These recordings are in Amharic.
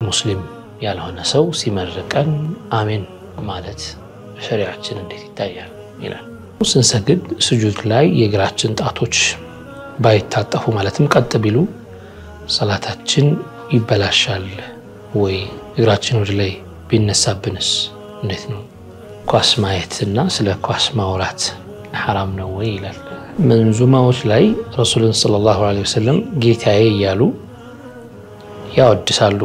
ሙስሊም ያልሆነ ሰው ሲመርቀን አሜን ማለት በሸሪያችን እንዴት ይታያል ይላል። ስንሰግድ ስጁድ ላይ የእግራችን ጣቶች ባይታጠፉ ማለትም ቀጥ ቢሉ ሰላታችን ይበላሻል ወይ? እግራችን ወደ ላይ ቢነሳብንስ እንዴት ነው? ኳስ ማየትና ስለ ኳስ ማውራት ሐራም ነው ወይ ይላል። መንዙማዎች ላይ ረሱልን ሰለላሁ ዐለይሂ ወሰለም ጌታዬ እያሉ ያወድሳሉ።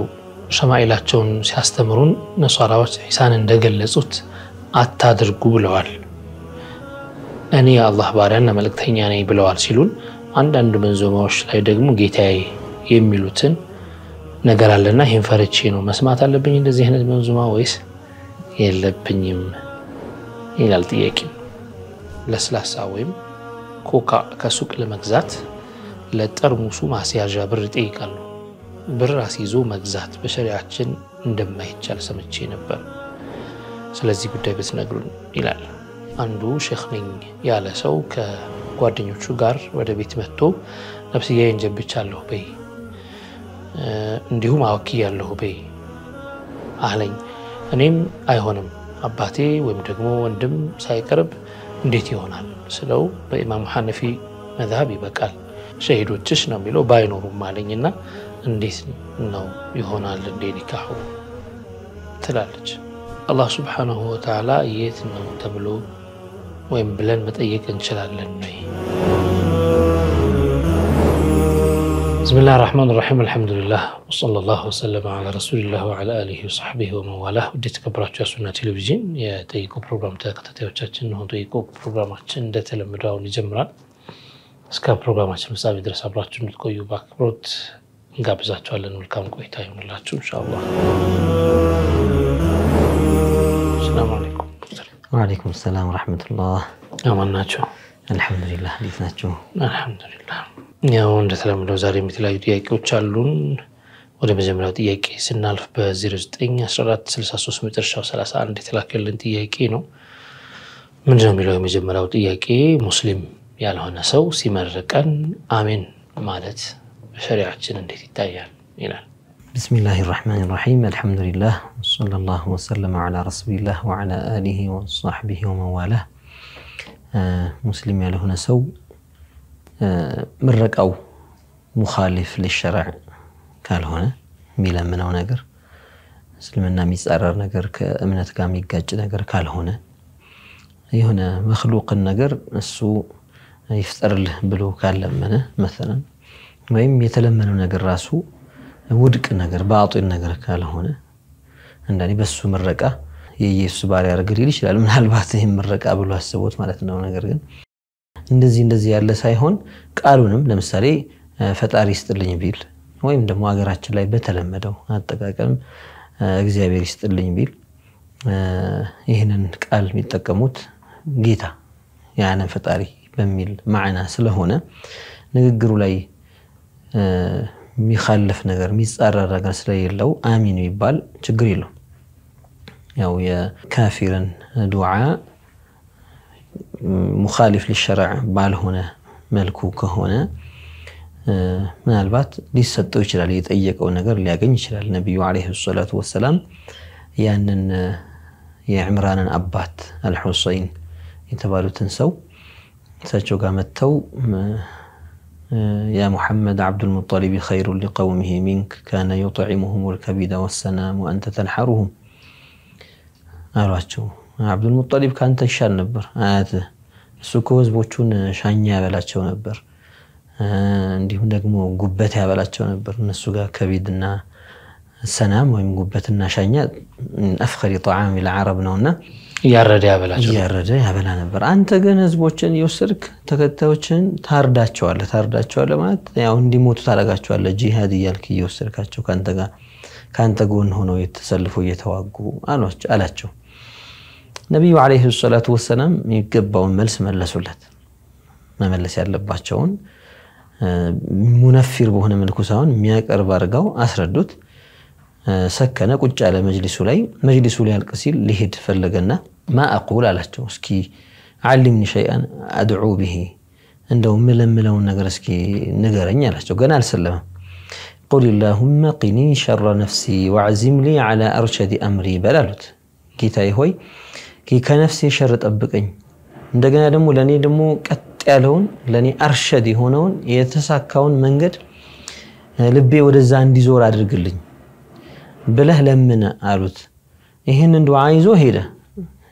ሸማኢላቸውን ሲያስተምሩን ነሷራዎች ዒሳን እንደገለጹት አታድርጉ ብለዋል። እኔ የአላህ ባሪያና መልእክተኛ ነኝ ብለዋል ሲሉን፣ አንዳንድ መንዞማዎች ላይ ደግሞ ጌታዬ የሚሉትን ነገር አለና ይህን ፈርቼ ነው መስማት አለብኝ እንደዚህ አይነት መንዙማ ወይስ የለብኝም ይላል ጥያቄ። ለስላሳ ወይም ኮካ ከሱቅ ለመግዛት ለጠርሙሱ ማስያዣ ብር ይጠይቃሉ። ብር አስይዞ መግዛት በሸሪያችን እንደማይቻል ሰምቼ ነበር። ስለዚህ ጉዳይ ብትነግሩን ይላል። አንዱ ሼክ ነኝ ያለ ሰው ከጓደኞቹ ጋር ወደ ቤት መጥቶ ነፍስያዬን ጀብቻለሁ በይ እንዲሁም አወኪያለሁ በይ አለኝ። እኔም አይሆንም አባቴ ወይም ደግሞ ወንድም ሳይቀርብ እንዴት ይሆናል ስለው በኢማም ሐነፊ መዝሀብ ይበቃል ሸሂዶችሽ ነው የሚለው ባይኖሩም አለኝና እንዴት ነው ይሆናል እንዴ ኒካሑ ትላለች። አላህ ስብሓነሁ ወተዓላ የት ነው ተብሎ ወይም ብለን መጠየቅ እንችላለን ወይ? ብስሚላህ ራሕማን ራሒም አልሐምዱሊላህ ወሰለላሁ ወሰለመ ዐላ ረሱሊላህ ወዐላ አሊሂ ወሰሕቢሂ ወመንዋላህ። ውድ የተከበራችሁ የሱና ቴሌቪዥን የጠይቁ ፕሮግራም ተከታታዮቻችን ነው። ጠይቁ ፕሮግራማችን እንደተለመደው አሁን ይጀምራል። እስከ ፕሮግራማችን ፍጻሜ ድረስ አብራችሁ እንድትቆዩ በአክብሮት እንጋብዛችኋለን። መልካም ቆይታ ይሆንላችሁ ኢንሻአላህ። ሰላም አለይኩም። ወአለይኩም ሰላም ወረሕመቱላህ። አማን ናቸው? አልሐምዱሊላህ። እንዴት ናቸው? አልሐምዱሊላህ። ያው እንደተለመደው ዛሬም የተለያዩ ጥያቄዎች አሉን። ወደ መጀመሪያው ጥያቄ ስናልፍ በ091463 መጨረሻው 31 የተላከልን ጥያቄ ነው። ምንድን ነው የሚለው የመጀመሪያው ጥያቄ ሙስሊም ያልሆነ ሰው ሲመርቀን አሜን ማለት በሸሪያችን እንዴት ይታያል ይላል። ብስሚላህ ራሕማን ራሒም አልሐምዱሊላህ ወሰለላሁ ወሰለመ ዐላ ረሱሊላህ ወዐላ አሊሂ ወሰሕቢሂ ወመንዋላህ። ሙስሊም ያልሆነ ሰው ምረቃው ሙኻሊፍ ሊሸረዕ ካልሆነ የሚለምነው ነገር እስልምና የሚጻረር ነገር ከእምነት ጋር የሚጋጭ ነገር ካልሆነ የሆነ መክሉቅን ነገር እሱ ይፍጠርልህ ብሎ ካለመነ መሰለን ወይም የተለመነው ነገር ራሱ ውድቅ ነገር ባጢል ነገር ካልሆነ አንዳንዴ በሱ ምረቃ የኢየሱስ ባሪያ ያደርግ ሊል ይችላል። ምናልባት ይህም ምረቃ ብሎ አስቦት ማለት ነው። ነገር ግን እንደዚህ እንደዚህ ያለ ሳይሆን ቃሉንም ለምሳሌ ፈጣሪ ይስጥልኝ ቢል ወይም ደግሞ ሀገራችን ላይ በተለመደው አጠቃቀም እግዚአብሔር ይስጥልኝ ቢል ይህንን ቃል የሚጠቀሙት ጌታ ያንን ፈጣሪ በሚል ማዕና ስለሆነ ንግግሩ ላይ የሚካለፍ ነገር የሚጻረር ነገር ስለሌለው አሚን የሚባል ችግር የለው። ያው የካፊርን ዱዓ ሙኻሊፍ ሊሸረዕ ባልሆነ መልኩ ከሆነ ምናልባት ሊሰጠው ይችላል። የጠየቀው ነገር ሊያገኝ ይችላል። ነቢዩ ዓለይሂ ሰላቱ ወሰላም ያንን የዕምራንን አባት አልሑሰይን የተባሉትን ሰው እሳቸው ጋር መጥተው ያ ሙሐመድ ዓብዱልሙጠሊብ ኸይሩን ሊቀውሚሂ ሚንክ ካነ ዩጥዒሙሁም ልከቢደ ወሰናም ወአንተ ተንሐሩሁም አሏቸው። ዓብዱልሙጠሊብ ከአንተ ይሻል ነበር አያትህ። እሱ እኮ ህዝቦቹን ሻኛ ያበላቸው ነበር፣ እንዲሁም ደግሞ ጉበት ያበላቸው ነበር። እነሱ ጋር ከቢድና ሰናም ወይም ጉበትና ሻኛ አፍኸሪ ጣዓም ልዓረብ ነውና እያረደ ያበላቸው እያረደ ያበላ ነበር። አንተ ግን ህዝቦችን የወሰድክ ተከታዮችን ታርዳቸዋለህ። ታርዳቸዋለህ ማለት ያው እንዲሞቱ ታደርጋቸዋለህ። ጂሃድ እያልክ እየወሰድካቸው ከአንተ ጋር ከአንተ ጎን ሆነው የተሰልፎ እየተዋጉ አላቸው። ነቢዩ ዓለይሂ ሰላቱ ወሰላም የሚገባውን መልስ መለሱለት። መመለስ ያለባቸውን ሙነፊር በሆነ መልኩ ሳይሆን የሚያቀርብ አድርገው አስረዱት። ሰከነ፣ ቁጭ ያለ መጅሊሱ ላይ። መጅሊሱ ሊያልቅ ሲል ሊሄድ ፈለገና ማ አቁል አላቸው። እስኪ ዓሊምኒ ሸይአን አድዑ ብሂ እንደው ምለምለውን ነገር እስኪ ንገረኝ አላቸው። ገና አልሰለመም። قل اللهم قني شر نفسي واعزم لي على أرشد أمري በል አሉት። ጌታዬ ሆይ ከነፍሴ ሸር ጠብቀኝ፣ እንደገና ደግሞ ለእኔ ደግሞ ቀጥ ያለውን ለእኔ أرشد የሆነውን የተሳካውን መንገድ ልቤ ወደዛ እንዲዞር አድርግልኝ ብለህ ለምን አሉት። ይህንን ዱዓ ይዞ ሄደ።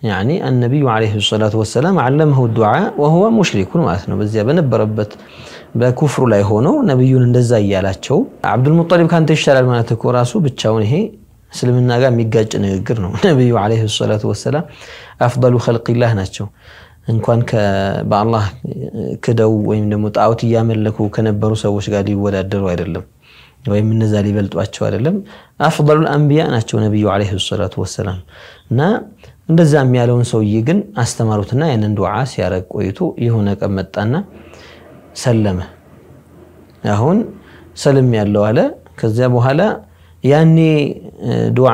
يعني النبي عليه الصلاة والسلام علمه دعاء ወሁወ ሙሽሪኩን ማለት ነው። በዚያ በነበረበት በኩፍሩ ላይ ሆኖ ነቢዩን እንደዛ እያላቸው አብዱልሙጠሊብ ካንተ ይሻላል ማለት እኮ ራሱ ብቻውን ይሄ እስልምና ጋር የሚጋጭ ንግግር ነው። ነቢዩ ዓለይሂ ሰላቱ ወሰላም አፍደሉ ኸልቂላህ ናቸው። እንኳን በአላህ ክደው ወይም ደግሞ ጣዖት እያመለኩ ከነበሩ ሰዎች ጋር ሊወዳደሩ አይደለም፣ ወይም እነዛ ሊበልጧቸው አይደለም። አፍደሉል አንቢያ ናቸው ነቢዩ ዓለይሂ ሰላቱ ወሰላም እና እንደዛ የሚያለውን ሰውዬ ግን አስተማሩትና ያንን ዱዓ ሲያረግ ቆይቶ የሆነ ቀን መጣና ሰለመ። አሁን ሰልም ያለው አለ። ከዚያ በኋላ ያኔ ዱዓ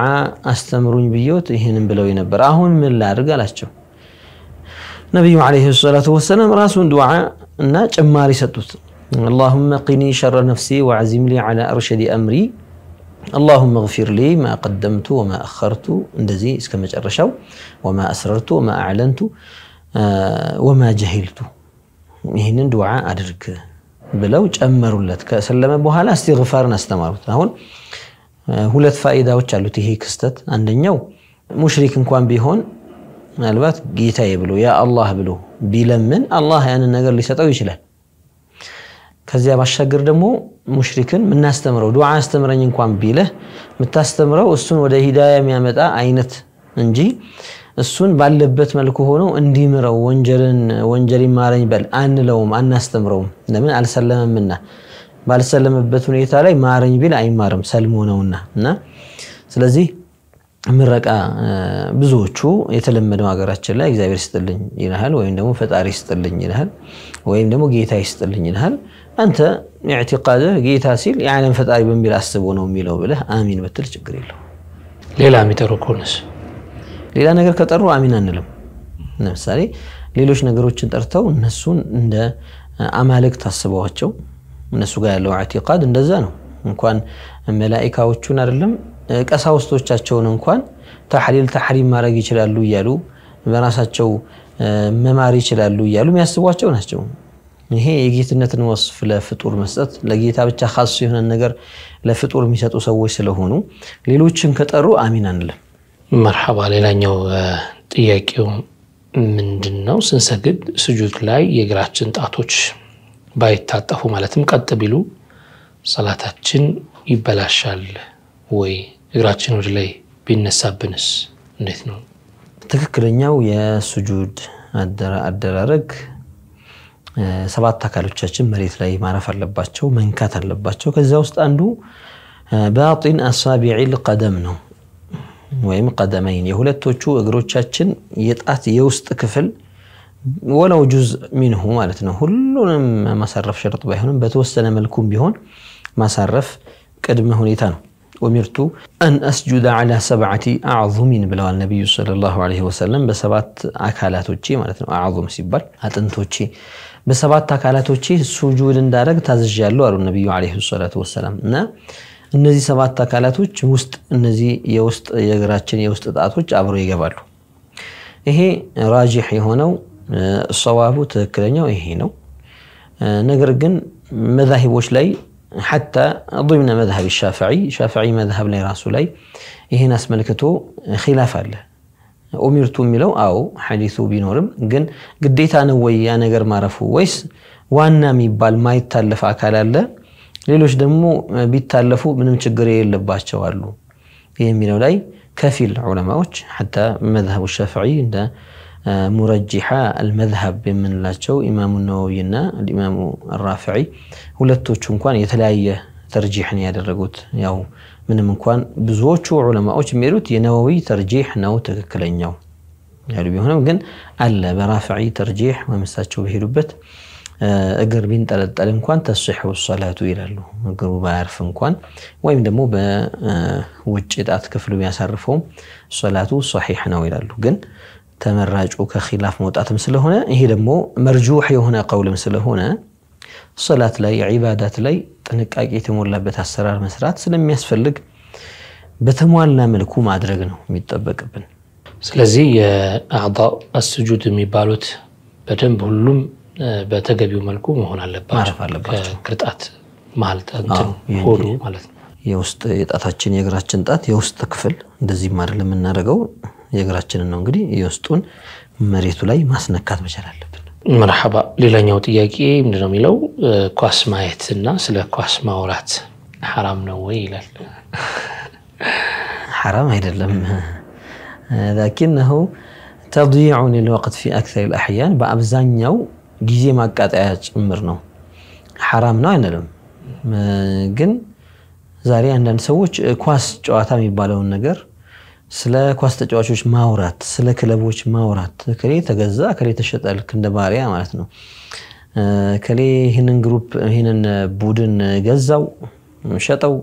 አስተምሩኝ ብየውት ይህንን ብለው ነበር፣ አሁን ምን ላድርግ አላቸው። ነቢዩ ዓለይሂ ሰላቱ ወሰላም ራሱን ዱዓ እና ጭማሪ ሰጡት። አላሁመ ቂኒ ሸረ ነፍሲ ወዐዚም ሊ ዐላ አርሸዲ አምሪ አላሁመ እግፊር ሊ ማ ቀደምቱ ወማ አኸርቱ እንደዚህ እስከ መጨረሻው ወማ አስረርቱ ወማ አዕለንቱ ወማ ጀሂልቱ ይህንን ዱዓ አድርግ ብለው ጨመሩለት። ከሰለመ በኋላ እስትግፋርን አስተማሩት። አሁን ሁለት ፋኢዳዎች አሉት ይሄ ክስተት። አንደኛው ሙሽሪክ እንኳን ቢሆን ምናልባት ጌታዬ ብሎ ያ አላህ ብሎ ቢለምን አላህ ያንን ነገር ሊሰጠው ይችላል። ከዚያ ባሻገር ደግሞ ሙሽሪክን የምናስተምረው ዱዓ አስተምረኝ እንኳን ቢለህ የምታስተምረው እሱን ወደ ሂዳያ የሚያመጣ አይነት እንጂ እሱን ባለበት መልኩ ሆኖ እንዲምረው ወንጀልን ወንጀል ማረኝ በል አንለውም፣ አናስተምረውም። ለምን አልሰለመምና፣ ባልሰለመበት ሁኔታ ላይ ማረኝ ቢል አይማርም ሰልሞ ነውና እና ስለዚህ ምረቃ ብዙዎቹ የተለመደው ሀገራችን ላይ እግዚአብሔር ይስጥልኝ ይልሃል፣ ወይም ደግሞ ፈጣሪ ይስጥልኝ ይልሃል፣ ወይም ደግሞ ጌታ ይስጥልኝ ይልሃል። አንተ ኢዕቲቃድህ ጌታ ሲል የዓለም ፈጣሪ በሚል አስቦ ነው የሚለው ብለህ አሚን ብትል ችግር የለው። ሌላ የሚጠሩ ከሆነስ ሌላ ነገር ከጠሩ አሚን አንልም። ለምሳሌ ሌሎች ነገሮችን ጠርተው እነሱን እንደ አማልክት አስበዋቸው እነሱ ጋር ያለው ኢዕቲቃድ እንደዛ ነው። እንኳን መላኢካዎቹን አይደለም ቀሳውስቶቻቸውን እንኳን ተሕሊል ተሕሪም ማድረግ ይችላሉ እያሉ በራሳቸው መማር ይችላሉ እያሉ የሚያስቧቸው ናቸው። ይሄ የጌትነትን ወስፍ ለፍጡር መስጠት ለጌታ ብቻ ካሱ የሆነ ነገር ለፍጡር የሚሰጡ ሰዎች ስለሆኑ ሌሎችን ከጠሩ አሚን አንልም። መርሐባ። ሌላኛው ጥያቄው ምንድን ነው? ስንሰግድ ስጁድ ላይ የእግራችን ጣቶች ባይታጠፉ ማለትም ቀጥ ቢሉ ሰላታችን ይበላሻል ወይ? እግራችን ወደ ላይ ቢነሳብንስ እንዴት ነው? ትክክለኛው የሱጁድ አደራረግ ሰባት አካሎቻችን መሬት ላይ ማረፍ አለባቸው፣ መንካት አለባቸው። ከዚያ ውስጥ አንዱ ባጢን አሳቢዒል ቀደም ነው ወይም ቀደመይን የሁለቶቹ እግሮቻችን የጣት የውስጥ ክፍል ወለው ጁዝ ሚንሁ ማለት ነው። ሁሉንም ማሳረፍ ሸርጥ ባይሆንም በተወሰነ መልኩም ቢሆን ማሳረፍ ቅድመ ሁኔታ ነው። ኡሚርቱ አን አስጁደ ዐላ ሰብዐቲ አዕዙሚን ብለዋል ነቢዩ ሰለላሁ ዐለይሂ ወሰለም። በሰባት አካላቶቼ ማለት ነው። አዕዙም ሲባል አጥንቶቼ፣ በሰባት አካላቶቼ ሱጁድ እንዳደረግ ታዝዣለሁ አሉ ነቢዩ ዐለይሂ ሰላቱ ወሰላም እና እነዚህ ሰባት አካላቶች ውስጥ እነዚህ የውስጥ የእግራችን የውስጥ ጣቶች አብረው ይገባሉ። ይሄ ራጂሕ የሆነው ሰዋቡ ትክክለኛው ይሄ ነው። ነገር ግን መዛሂቦች ላይ ሐታ ضمن መዝሀብ ሻፍዒ ሻፍዒ መዝሀብ ላይ ራሱ ላይ ይህን አስመልክቶ ኺላፍ አለ። ኡሚርቱ የሚለው አዎ ሐዲሱ ቢኖርም ግን ግዴታ ነው ወይ ያ ነገር ማረፉ? ወይስ ዋና የሚባል ማይታለፍ አካል አለ? ሌሎች ደግሞ ቢታለፉ ምንም ችግር የሌለባቸው አሉ። የሚለው ላይ ከፊል ዑለማዎች ሐታ መዝሀቡ ሻፍዒ እንደ ሙረጂሓ አልመዝሀብ የምንላቸው ኢማሙ ነወዊና ኢማሙ አራፍዒ ሁለቶቹ እንኳን የተለያየ ተርጂሕን ያደረጉት። ያው ምንም እንኳን ብዙዎቹ ዑለማዎች የሚሄዱት የነወዊ ተርጂሕ ነው ትክክለኛው ያሉ ቢሆንም ግን አለ በራፍዒ ተርጂሕ ወይም እሳቸው በሄዱበት እግር ቢንጠለጠል እንኳን ተስሑ ሰላቱ ይላሉ። እግሩ ባያርፍ እንኳን ወይም ደግሞ በውጭ ጣት ክፍሉ ቢያሳርፈውም ሰላቱ ሰሒሕ ነው ይላሉ። ግን ተመራጩ ከኪላፍ መውጣትም ስለሆነ ይሄ ደግሞ መርጁሕ የሆነ ቀውልም ስለሆነ ሰላት ላይ ዒባዳት ላይ ጥንቃቄ የተሞላበት አሰራር መስራት ስለሚያስፈልግ በተሟላ መልኩ ማድረግ ነው የሚጠበቅብን። ስለዚህ የአዕዳእ አስጁድ የሚባሉት በደንብ ሁሉም በተገቢው መልኩ መሆን አለባቸው። ከቅርጣት መሀል ሆዱ ማለት ነው። የውስጥ የጣታችን የእግራችን ጣት የውስጥ ክፍል እንደዚህም አይደለም የምናደርገው የእግራችንን ነው እንግዲህ የውስጡን መሬቱ ላይ ማስነካት መቻል አለብን። مرحبا። ሌላኛው ጥያቄ ምንድነው የሚለው ኳስ ማየት እና ስለ ኳስ ማውራት ሐራም ነው ወይ ይላል። ሐራም አይደለም لكنه تضييع للوقت في أكثر الأحيان በአብዛኛው ጊዜ ማቃጠያ ጭምር ነው። ሐራም ነው አንልም። ግን ዛሬ አንዳንድ ሰዎች ኳስ ጨዋታ የሚባለውን ነገር ስለ ኳስ ተጫዋቾች ማውራት፣ ስለ ክለቦች ማውራት እከሌ ተገዛ እከሌ ተሸጠ፣ ልክ እንደ ባሪያ ማለት ነው። እከሌ ይህንን group ይህንን ቡድን ገዛው ሸጠው፣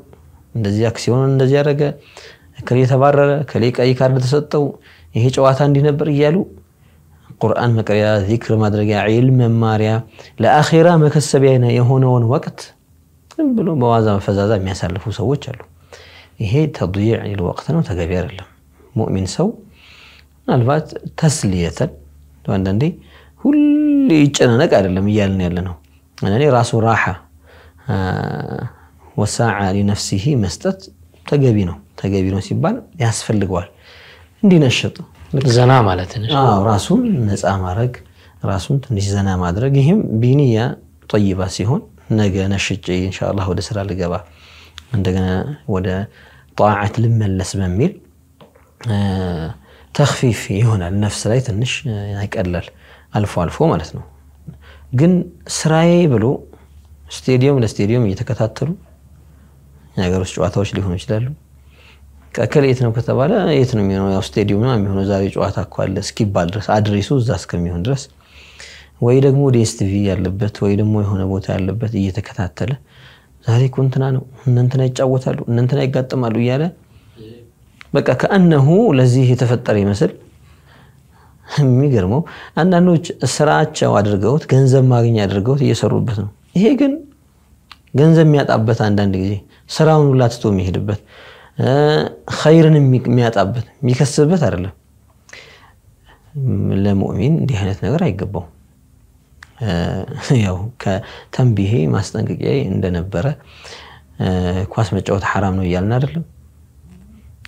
እንደዚህ አክሲዮን እንደዚህ ያደረገ፣ እከሌ ተባረረ፣ እከሌ ቀይ ካርድ ተሰጠው፣ ይሄ ጨዋታ እንዲህ ነበር እያሉ ቁርአን መቅሪያ፣ ዚክር ማድረጊያ፣ ዒልም መማሪያ፣ ለአኼራ መከሰቢያ የሆነውን ወቅት ዝም ብሎ በዋዛ ፈዛዛ የሚያሳልፉ ሰዎች አሉ። ይሄ ተድይዕ ወቅት ነው፣ ተገቢ አይደለም። ሙእሚን ሰው ምናልባት ተስልየተን አንዳንዴ ሁሌ ይጨናነቅ አይደለም እያልን ያለ ነው። አንዳንዴ ራሱ ራሓ ወሳዓ ሊነፍሲሂ መስጠት ተገቢ ነው። ተገቢ ነው ሲባል ያስፈልገዋል እንዲነሽጥ ዘና ማለት ነው። አዎ ራሱን ነፃ ማድረግ ራሱን ትንሽ ዘና ማድረግ ይህም ቢኒያ ጠይባ ሲሆን ነገ ነሽጬ ኢንሻአላህ ወደ ስራ ልገባ እንደገና ወደ ጣዓት ልመለስ በሚል ተክፊፍ ይሆናል። ነፍስ ላይ ትንሽ ያቀላል አልፎ አልፎ ማለት ነው። ግን ስራዬ ብሎ ስቴዲየም ለስቴዲየም እየተከታተሉ የሀገር ውስጥ ጨዋታዎች ሊሆኑ ይችላሉ። እከሌ የት ነው ከተባለ የት ነው የሚሆነው? ያው ስቴዲየም ነው የሚሆነው። ዛሬ ጨዋታ እኮ አለ እስኪባል ድረስ address ኡ እዛ እስከሚሆን ድረስ ወይ ደግሞ DSTV ያለበት ወይ ደግሞ የሆነ ቦታ ያለበት እየተከታተለ ዛሬ እኮ እንትና ነው እነንትና ይጫወታሉ እነንትና ይጋጠማሉ እያለ በቃ ከአነሁ ለዚህ የተፈጠረ ይመስል የሚገርመው አንዳንዶች ስራቸው አድርገውት ገንዘብ ማግኛ አድርገውት እየሰሩበት ነው። ይሄ ግን ገንዘብ የሚያጣበት አንዳንድ ጊዜ ስራውን ሁላ ትቶ የሚሄድበት ኸይርን የሚያጣበት የሚከስብበት አይደለም። ለሙእሚን እንዲህ አይነት ነገር አይገባው። ያው ከተንቢሄ ማስጠንቀቂያ እንደነበረ ኳስ መጫወት ሐራም ነው እያልን አይደለም።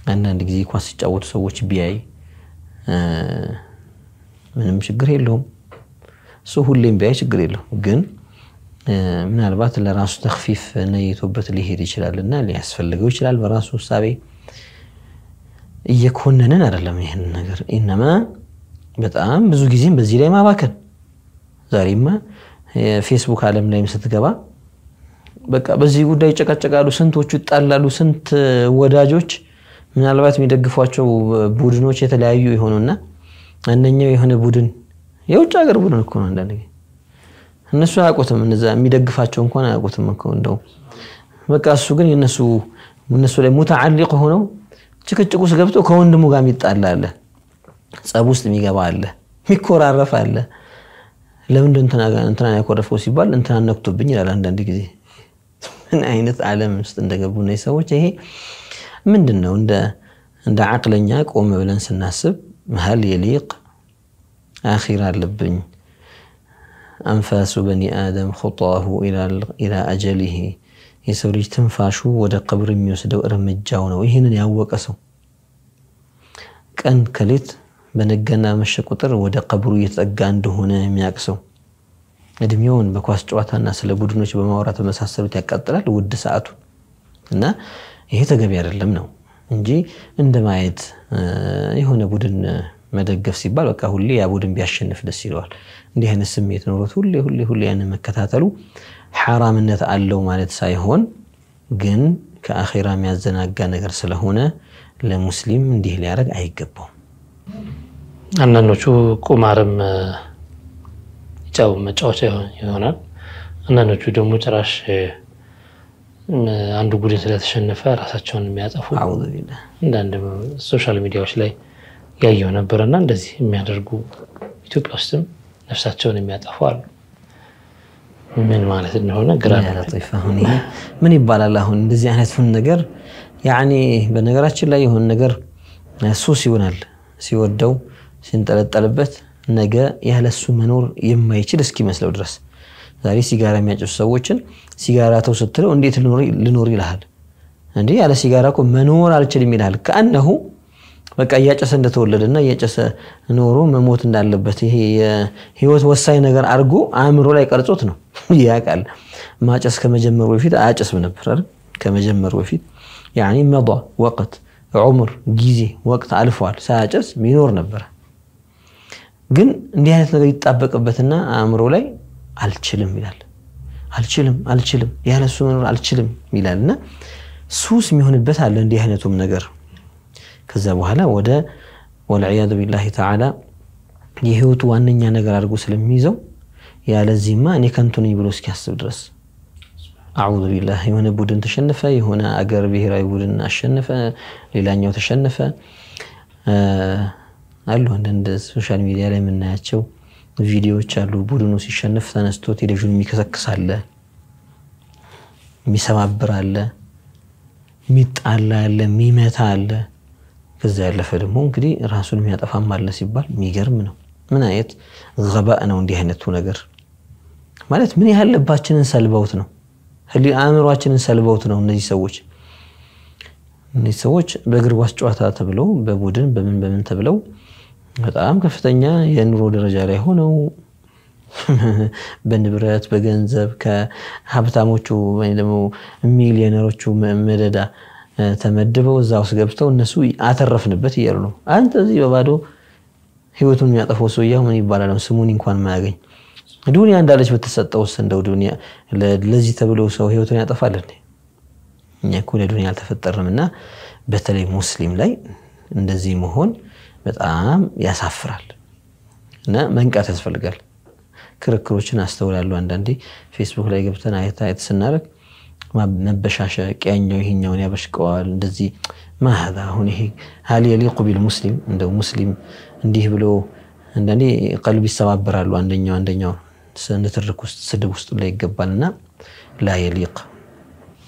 አንዳንድ ጊዜ ኳስ ሲጫወቱ ሰዎች ቢያይ ምንም ችግር የለውም። እሱ ሁሌም ቢያይ ችግር የለውም። ግን ምናልባት ለራሱ ተክፊፍ ነይቶበት ሊሄድ ይችላል እና ሊያስፈልገው ይችላል። በራሱ እሳቤ እየኮነንን አይደለም ይህን ነገር ኢነማ በጣም ብዙ ጊዜም በዚህ ላይ ማባከን ዛሬማ የፌስቡክ ዓለም ላይም ስትገባ በቃ በዚህ ጉዳይ ይጨቃጨቃሉ። ስንቶቹ ይጣላሉ። ስንት ወዳጆች ምናልባት የሚደግፏቸው ቡድኖች የተለያዩ የሆኑና አንደኛው የሆነ ቡድን የውጭ ሀገር ቡድን እኮ ነው። አንዳንድ እነሱ አያውቁትም፣ እነዛ የሚደግፋቸው እንኳን አያውቁትም እኮ እንደው በቃ እሱ ግን የነሱ እነሱ ላይ ሙተዓሊቅ ሆነው ጭቅጭቅ ውስጥ ገብቶ ከወንድሙ ጋር የሚጣላ አለ፣ ጸብ ውስጥ የሚገባ አለ፣ የሚኮራረፍ አለ። ለምንድን እንትና ያኮረፈው ሲባል እንትና ነክቶብኝ ይላል። አንዳንድ ጊዜ ምን አይነት ዓለም ውስጥ እንደገቡ እነዚህ ሰዎች። ይሄ ምንድን ነው? እንደ አቅለኛ ቆም ብለን ስናስብ ሀል የሊቅ አኺራ አለብኝ አንፋሱ በኒ አደም ኹጣሁ ኢላ አጀሊሂ የሰው ልጅ ትንፋሹ ወደ ቀብር የሚወስደው እርምጃው ነው። ይህንን ያወቀ ሰው ቀን ከሌት በነጋና መሸ ቁጥር ወደ ቀብሩ እየተጠጋ እንደሆነ የሚያውቅ ሰው እድሜውን በኳስ ጨዋታና ስለ ቡድኖች በማውራት በመሳሰሉት ያቃጥላል ውድ ሰዓቱ እና ይሄ ተገቢ አይደለም ነው እንጂ እንደ ማየት የሆነ ቡድን መደገፍ ሲባል በቃ ሁሌ ያ ቡድን ቢያሸንፍ ደስ ይለዋል። እንዲህ አይነት ስሜት ኖሮት ሁሌ ሁሌ ሁሌ ያንን መከታተሉ ሐራምነት አለው ማለት ሳይሆን ግን ከአኼራ የሚያዘናጋ ነገር ስለሆነ ለሙስሊም እንዲህ ሊያደርግ አይገባውም። አንዳንዶቹ ቁማርም ጫው መጫወቻ ይሆናል። አንዳንዶቹ ደግሞ ጭራሽ አንዱ ቡድን ስለተሸነፈ ራሳቸውን የሚያጠፉ አንዳንድ social media ዎች ላይ ያየነው ነበረ እና እንደዚህ የሚያደርጉ ኢትዮጵያ ውስጥም ነፍሳቸውን የሚያጠፉ አሉ። ምን ማለት እንደሆነ ግራ ምን ይባላል? አሁን እንደዚህ አይነቱን ነገር ያኔ በነገራችን ላይ የሆነ ነገር ሱስ ይሆናል ሲወደው ሲንጠለጠልበት ነገ ያለሱ መኖር የማይችል እስኪመስለው ድረስ ዛሬ ሲጋራ የሚያጨሱ ሰዎችን ሲጋራ ተው ስትለው እንዴት ልኖር ይልሃል። እንዲህ ያለ ሲጋራ እኮ መኖር አልችልም ይልሃል። ከአነሁ በቃ እያጨሰ እንደተወለደና እያጨሰ ኖሮ መሞት እንዳለበት ይሄ የህይወት ወሳኝ ነገር አድርጎ አእምሮ ላይ ቀርጾት ነው ያውቃል። ማጨስ ከመጀመሩ በፊት አያጨስም ነበር አይደል? ከመጀመሩ በፊት ያኒ መዷ ወቅት ዑምር ጊዜ ወቅት አልፏል። ሳያጨስ ሚኖር ነበረ። ግን እንዲህ አይነት ነገር ይጣበቅበትና አእምሮ ላይ አልችልም ይላል። አልችልም አልችልም ያለሱ መኖር አልችልም ይላል እና ሱስ የሚሆንበት አለ እንዲህ አይነቱም ነገር ከዛ በኋላ ወደ ወልዕያዙ ቢላሂ ተዓላ የህይወቱ ዋነኛ ነገር አድርጎ ስለሚይዘው ያለዚህማ እኔ ከንቱ ነኝ ብሎ እስኪያስብ ድረስ أعوذ بالله የሆነ ቡድን ተሸነፈ፣ የሆነ አገር ብሔራዊ ቡድን አሸነፈ፣ ሌላኛው ተሸነፈ አሉ። አንዳንድ social media ላይ የምናያቸው ቪዲዮዎች አሉ። ቡድኑ ሲሸነፍ ተነስቶ ቴሌቪዥኑ አለ፣ የሚሰባብር አለ፣ የሚጣላ አለ፣ የሚመታ አለ። ከዛ ያለፈ ደግሞ እንግዲህ ራሱን የሚያጠፋም አለ ሲባል የሚገርም ነው። ምን አይነት ገባእ ነው እንዲህ አይነቱ ነገር ማለት ምን ያህል ልባችንን ሰልበውት ነው አእምሯችንን ሰልበውት ነው እነዚህ ሰዎች እነዚህ ሰዎች በእግር ኳስ ጨዋታ ተብለው በቡድን በምን በምን ተብለው በጣም ከፍተኛ የኑሮ ደረጃ ላይ ሆነው በንብረት በገንዘብ ከሀብታሞቹ ወይ ደግሞ ሚሊዮነሮቹ መደዳ ተመድበው እዛ ውስጥ ገብተው እነሱ አተረፍንበት እያሉ ነው። አንተ እዚህ በባዶ ህይወቱን የሚያጠፈው ሰውዬው ምን ይባላል? ስሙን እንኳን ማያገኝ ዱንያ እንዳለች ብትሰጠውስ እንደው ዱንያ ለዚህ ተብሎ ሰው ህይወቱን ያጠፋል? እኛ እኮ ለዱንያ አልተፈጠርንም። እና በተለይ ሙስሊም ላይ እንደዚህ መሆን በጣም ያሳፍራል እና መንቃት ያስፈልጋል። ክርክሮችን አስተውላለሁ። አንዳንዴ ፌስቡክ ላይ ገብተን አየት አየት ስናደርግ መበሻሸቅ ያኛው ይሄኛውን ያበሽቀዋል። እንደዚህ ማህዛ አሁን ይሄ ሀል የሊቁ ቢል ሙስሊም እንደው ሙስሊም እንዲህ ብሎ አንዳንዴ ቀልብ ይሰባበራሉ። አንደኛው አንደኛው ንትርክ ውስጥ ስድብ ውስጥ ላይ ይገባል እና ላ የሊቅ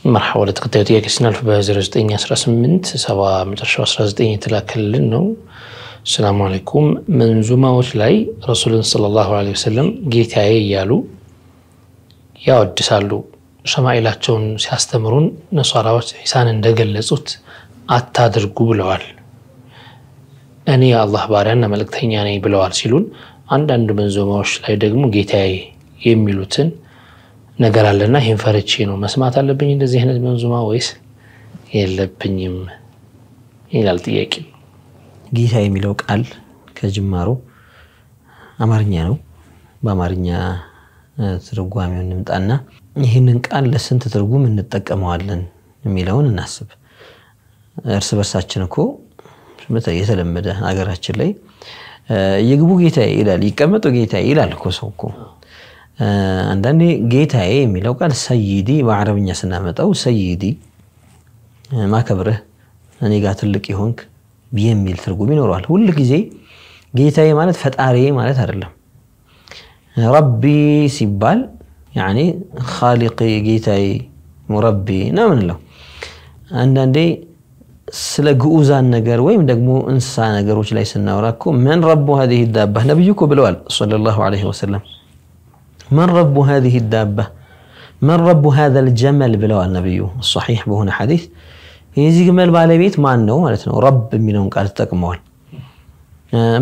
መርሓ ወደ ተከታዩ ጥያቄ ስናልፍ በ0918 ሰባ መጨረሻው 19 የተላከልን ነው። ሰላሙ አለይኩም መንዙማዎች ላይ ረሱልን ሰለላሁ ዐለይሂ ወሰለም ጌታዬ እያሉ ያወድሳሉ። ሸማኢላቸውን ሲያስተምሩን ነሷራዎች ዒሳን እንደገለጹት አታድርጉ ብለዋል። እኔ የአላህ ባሪያና መልእክተኛ ነኝ ብለዋል ሲሉን፣ አንዳንድ መንዙማዎች ላይ ደግሞ ጌታዬ የሚሉትን ነገር አለና ይህን ፈርቼ ነው መስማት አለብኝ እንደዚህ አይነት መንዙማ ወይስ የለብኝም ይላል ጥያቄ። ጌታ የሚለው ቃል ከጅማሮ አማርኛ ነው። በአማርኛ ትርጓሜው እንምጣና ይህንን ቃል ለስንት ትርጉም እንጠቀመዋለን የሚለውን እናስብ። እርስ በርሳችን እኮ የተለመደ ሀገራችን ላይ የግቡ ጌታዬ ይላል፣ ይቀመጡ ጌታዬ ይላል እኮ ሰው እኮ አንዳንዴ ጌታዬ የሚለው ቃል ሰይዲ በአረብኛ ስናመጣው ሰይዲ ማከብርህ እኔ ጋር ትልቅ የሆንክ የሚል ትርጉም ይኖረዋል። ሁል ጊዜ ጌታዬ ማለት ፈጣሪ ማለት አይደለም። ረቢ ሲባል ያኔ ኻሊቂ ጌታዬ፣ ሙረቢ ነው ምንለው። አንዳንዴ ስለ ግዑዛን ነገር ወይም ደግሞ እንስሳ ነገሮች ላይ ስናወራ እኮ መን ረቡ ሀዚህ ዳባ ነቢዩ እኮ ብለዋል ሰለላሁ ዐለይሂ ወሰለም መን ረቡ ሀዚህ ዳባ መን ረቡ ሀዘል ጀመል ብለዋል ነቢዩ ሰሒሕ በሆነ ሐዲስ የዚህ ግመል ባለቤት ማን ነው ማለት ነው። ረብ የሚለውን ቃል ተጠቅመዋል።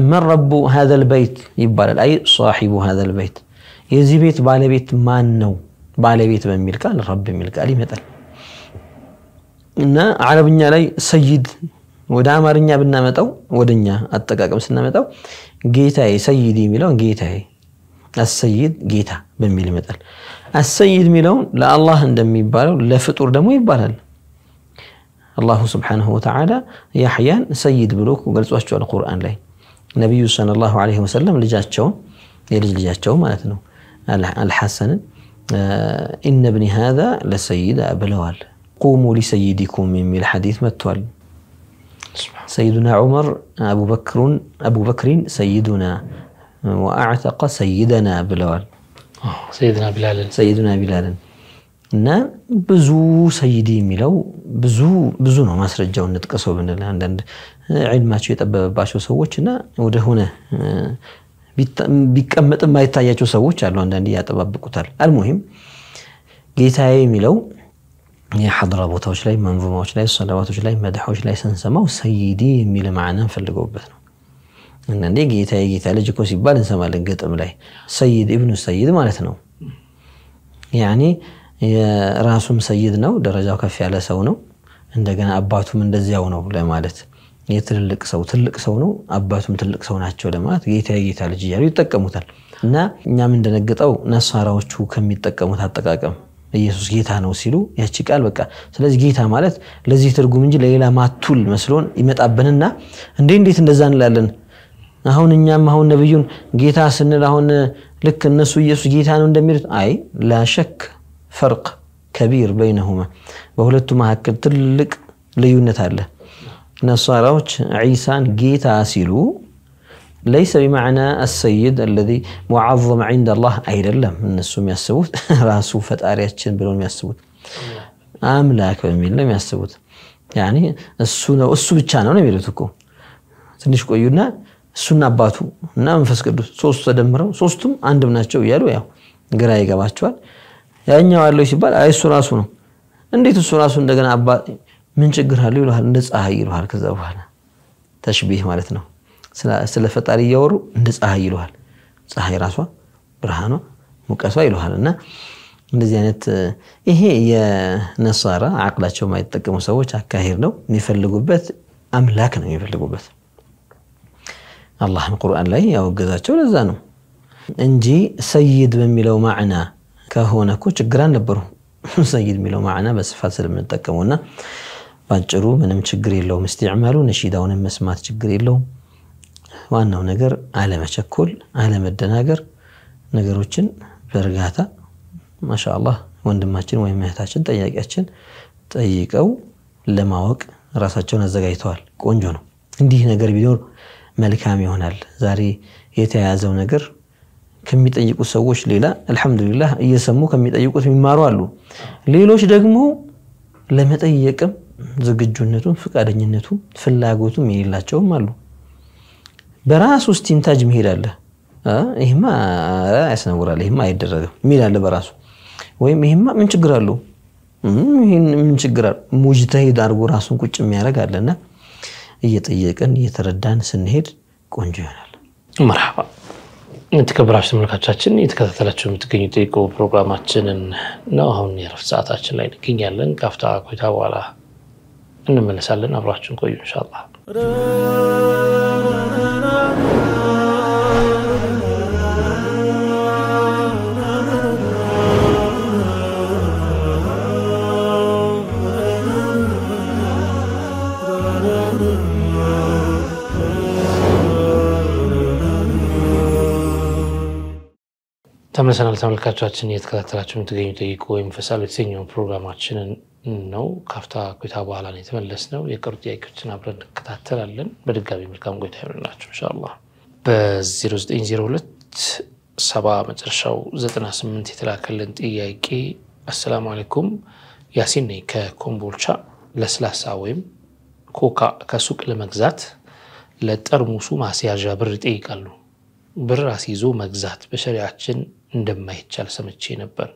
መን ረቡ ሀዘል በይት ይባላል። አይ ሳሒቡ ሀዘል በይት የዚህ ቤት ባለቤት ማን ነው? ባለቤት በሚል ቃል ረብ የሚል ቃል ይመጣል እና አረብኛ ላይ ሰይድ ወደ አማርኛ ብናመጣው ወደኛ አጠቃቀም ስናመጣው ጌታዬ ሰይድ የሚለውን ጌታዬ አሰይድ ጌታ በሚል ይመጣል። አሰይድ የሚለውን ለአላህ እንደሚባለው ለፍጡር ደግሞ ይባላል። አላሁ ስብሓነሁ ወተዓላ ያሕያን ሰይድ ብሎ ገልጿቸዋል ቁርአን ላይ። ነቢዩ ሰለላሁ ዐለይሂ ወሰለም ልጃቸውን የልጅ ልጃቸው ማለት ነው አልሐሰንን ኢነ ብኒ ሃዛ ለሰይድ ብለዋል። ቁሙ ሊሰይዲኩም የሚል ሐዲት መጥቷል። ሰይዱና ዑመር አቡበክሪን ሰይዱና ወአዕተቀ ሰይደና ብለዋል። ሰይድና ቢላልን ሰይዱና ቢላልን እና ብዙ ሰይዲ የሚለው ብዙ ብዙ ነው። ማስረጃውን እንጥቀሰው ብንል አንዳንድ ዒልማቸው የጠበበባቸው ሰዎች እና ወደሆነ ቢቀመጥ የማይታያቸው ሰዎች አሉ። አንዳንድ ያጠባብቁታል። አልሙሂም ጌታዬ የሚለው የሐድራ ቦታዎች ላይ መንዙማዎች ላይ ሰላዋቶች ላይ መድሖች ላይ ስንሰማው ሰይዲ የሚል ማዕናን ፈልገውበት ነው። አንዳንዴ ጌታዬ ጌታ ልጅ እኮ ሲባል እንሰማለን። ግጥም ላይ ሰይድ ኢብኑ ሰይድ ማለት ነው። ያኔ የራሱም ሰይድ ነው፣ ደረጃው ከፍ ያለ ሰው ነው። እንደገና አባቱም እንደዚያው ነው ለማለት የትልልቅ ሰው ትልቅ ሰው ነው፣ አባቱም ትልቅ ሰው ናቸው ለማለት ጌታ የጌታ ልጅ እያሉ ይጠቀሙታል። እና እኛም እንደነግጠው ነሳራዎቹ ከሚጠቀሙት አጠቃቀም ኢየሱስ ጌታ ነው ሲሉ ያቺ ቃል በቃ ስለዚህ ጌታ ማለት ለዚህ ትርጉም እንጂ ለሌላ ማቱል መስሎን ይመጣብንና እንዴ እንዴት እንደዛ እንላለን? አሁን እኛም አሁን ነብዩን ጌታ ስንል አሁን ልክ እነሱ ኢየሱስ ጌታ ነው እንደሚሉት አይ ላሸክ ፈርቅ ከቢር በይነሁማ በሁለቱ መካከል ትልቅ ልዩነት አለ። ነሳራዎች ዒሳን ጌታ ሲሉ ለይሰ ቢማዕና አሰይድ አለዚ ሙዓዘም ዒንደ አላህ አይደለም። እነሱ የሚያስቡት ራሱ ፈጣሪያችን ብለው የሚያስቡት አምላክ በሚል ነው የሚያስቡት። ያኔ እሱ ነው እሱ ብቻ ነው ነው የሚሉት እኮ ትንሽ ቆዩና እሱና አባቱ እና መንፈስ ቅዱስ ሶስቱ ተደምረው ሶስቱም አንድም ናቸው እያሉ ያው ግራ ይገባቸዋል። ያኛው አለው ሲባል አይ እሱ ራሱ ነው። እንዴት እሱ ራሱ እንደገና አባ ምን ችግር አለው ይለሃል። እንደ ፀሐይ ይለሃል። ከዛ በኋላ ተሽቢህ ማለት ነው። ስለ ፈጣሪ እያወሩ እንደ ፀሐይ ይለሃል። ፀሐይ ራሷ ብርሃኗ ሙቀቷ ይለሃል። እና እንደዚህ አይነት ይሄ የነሳራ አቅላቸው የማይጠቀሙ ሰዎች አካሄድ ነው። የሚፈልጉበት አምላክ ነው የሚፈልጉበት። አላህም ቁርአን ላይ ያወገዛቸው ለዛ ነው እንጂ ሰይድ በሚለው ማዕና ከሆነ እኮ ችግር አልነበሩ። ሰይድ የሚለው ማዕና በስፋት ስለምንጠቀሙና ባጭሩ ምንም ችግር የለውም። እስቲዕማሉ ነሺዳውንም መስማት ችግር የለውም። ዋናው ነገር አለመቸኮል፣ አለመደናገር፣ ነገሮችን በእርጋታ ማሻአላህ ወንድማችን ወይም እህታችን ጠያቂያችን ጠይቀው ለማወቅ ራሳቸውን አዘጋጅተዋል። ቆንጆ ነው። እንዲህ ነገር ቢኖር መልካም ይሆናል። ዛሬ የተያያዘው ነገር ከሚጠይቁት ሰዎች ሌላ አልሐምዱሊላህ እየሰሙ ከሚጠይቁት የሚማሩ አሉ። ሌሎች ደግሞ ለመጠየቅም ዝግጁነቱም ፍቃደኝነቱም ፍላጎቱም የሌላቸውም አሉ። በራሱ እስቲንታጅ መሄድ አለ። ይህማ ያስነውራል፣ ይህማ አይደረግም የሚል አለ በራሱ ወይም ይህማ ምን ችግር አለው፣ ምን ችግር አለው ሙጅተሂድ አድርጎ ራሱን ቁጭ የሚያደርግ አለና እየጠየቅን እየተረዳን ስንሄድ ቆንጆ ይሆናል። መርሐባ የተከበራችሁ ተመልካቾቻችን እየተከታተላችሁ የምትገኙ ጠይቁ ፕሮግራማችንን ነው። አሁን የረፍት ሰዓታችን ላይ እንገኛለን። ካፍታ ቆይታ በኋላ እንመለሳለን። አብራችሁን ቆዩ ኢንሻአላህ። ተመልሰናል። ተመልካቾቻችን እየተከታተላችሁ የምትገኙ ጠይቁ ወይም ፈሳሉ የተሰኘውን ፕሮግራማችንን ነው። ካፍታ ቆይታ በኋላ ነው የተመለስነው። የቀሩ ጥያቄዎችን አብረን እንከታተላለን። በድጋሚ መልካም ቆይታ ይሆንላችሁ ኢንሻአላህ። በ0902 ሰባ መጨረሻው 98 የተላከልን ጥያቄ አሰላሙ አለይኩም ያሲን ነኝ ከኮምቦልቻ ለስላሳ ወይም ኮካ ከሱቅ ለመግዛት ለጠርሙሱ ማስያዣ ብር ይጠይቃሉ። ብር አስይዞ መግዛት በሸሪያችን እንደማይቻል ሰምቼ ነበር።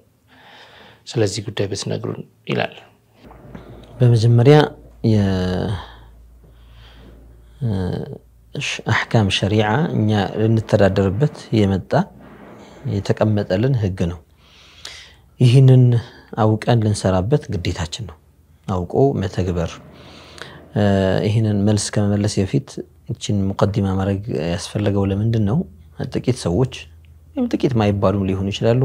ስለዚህ ጉዳይ ብትነግሩን ይላል። በመጀመሪያ የአሕካም ሸሪዓ እኛ ልንተዳደርበት የመጣ የተቀመጠልን ህግ ነው። ይህንን አውቀን ልንሰራበት ግዴታችን ነው። አውቆ መተግበር። ይህንን መልስ ከመመለስ በፊት ይችን ሙቀዲማ ማድረግ ያስፈለገው ለምንድን ነው? ጥቂት ሰዎች ወይም ጥቂት ማይባሉ ሊሆኑ ይችላሉ።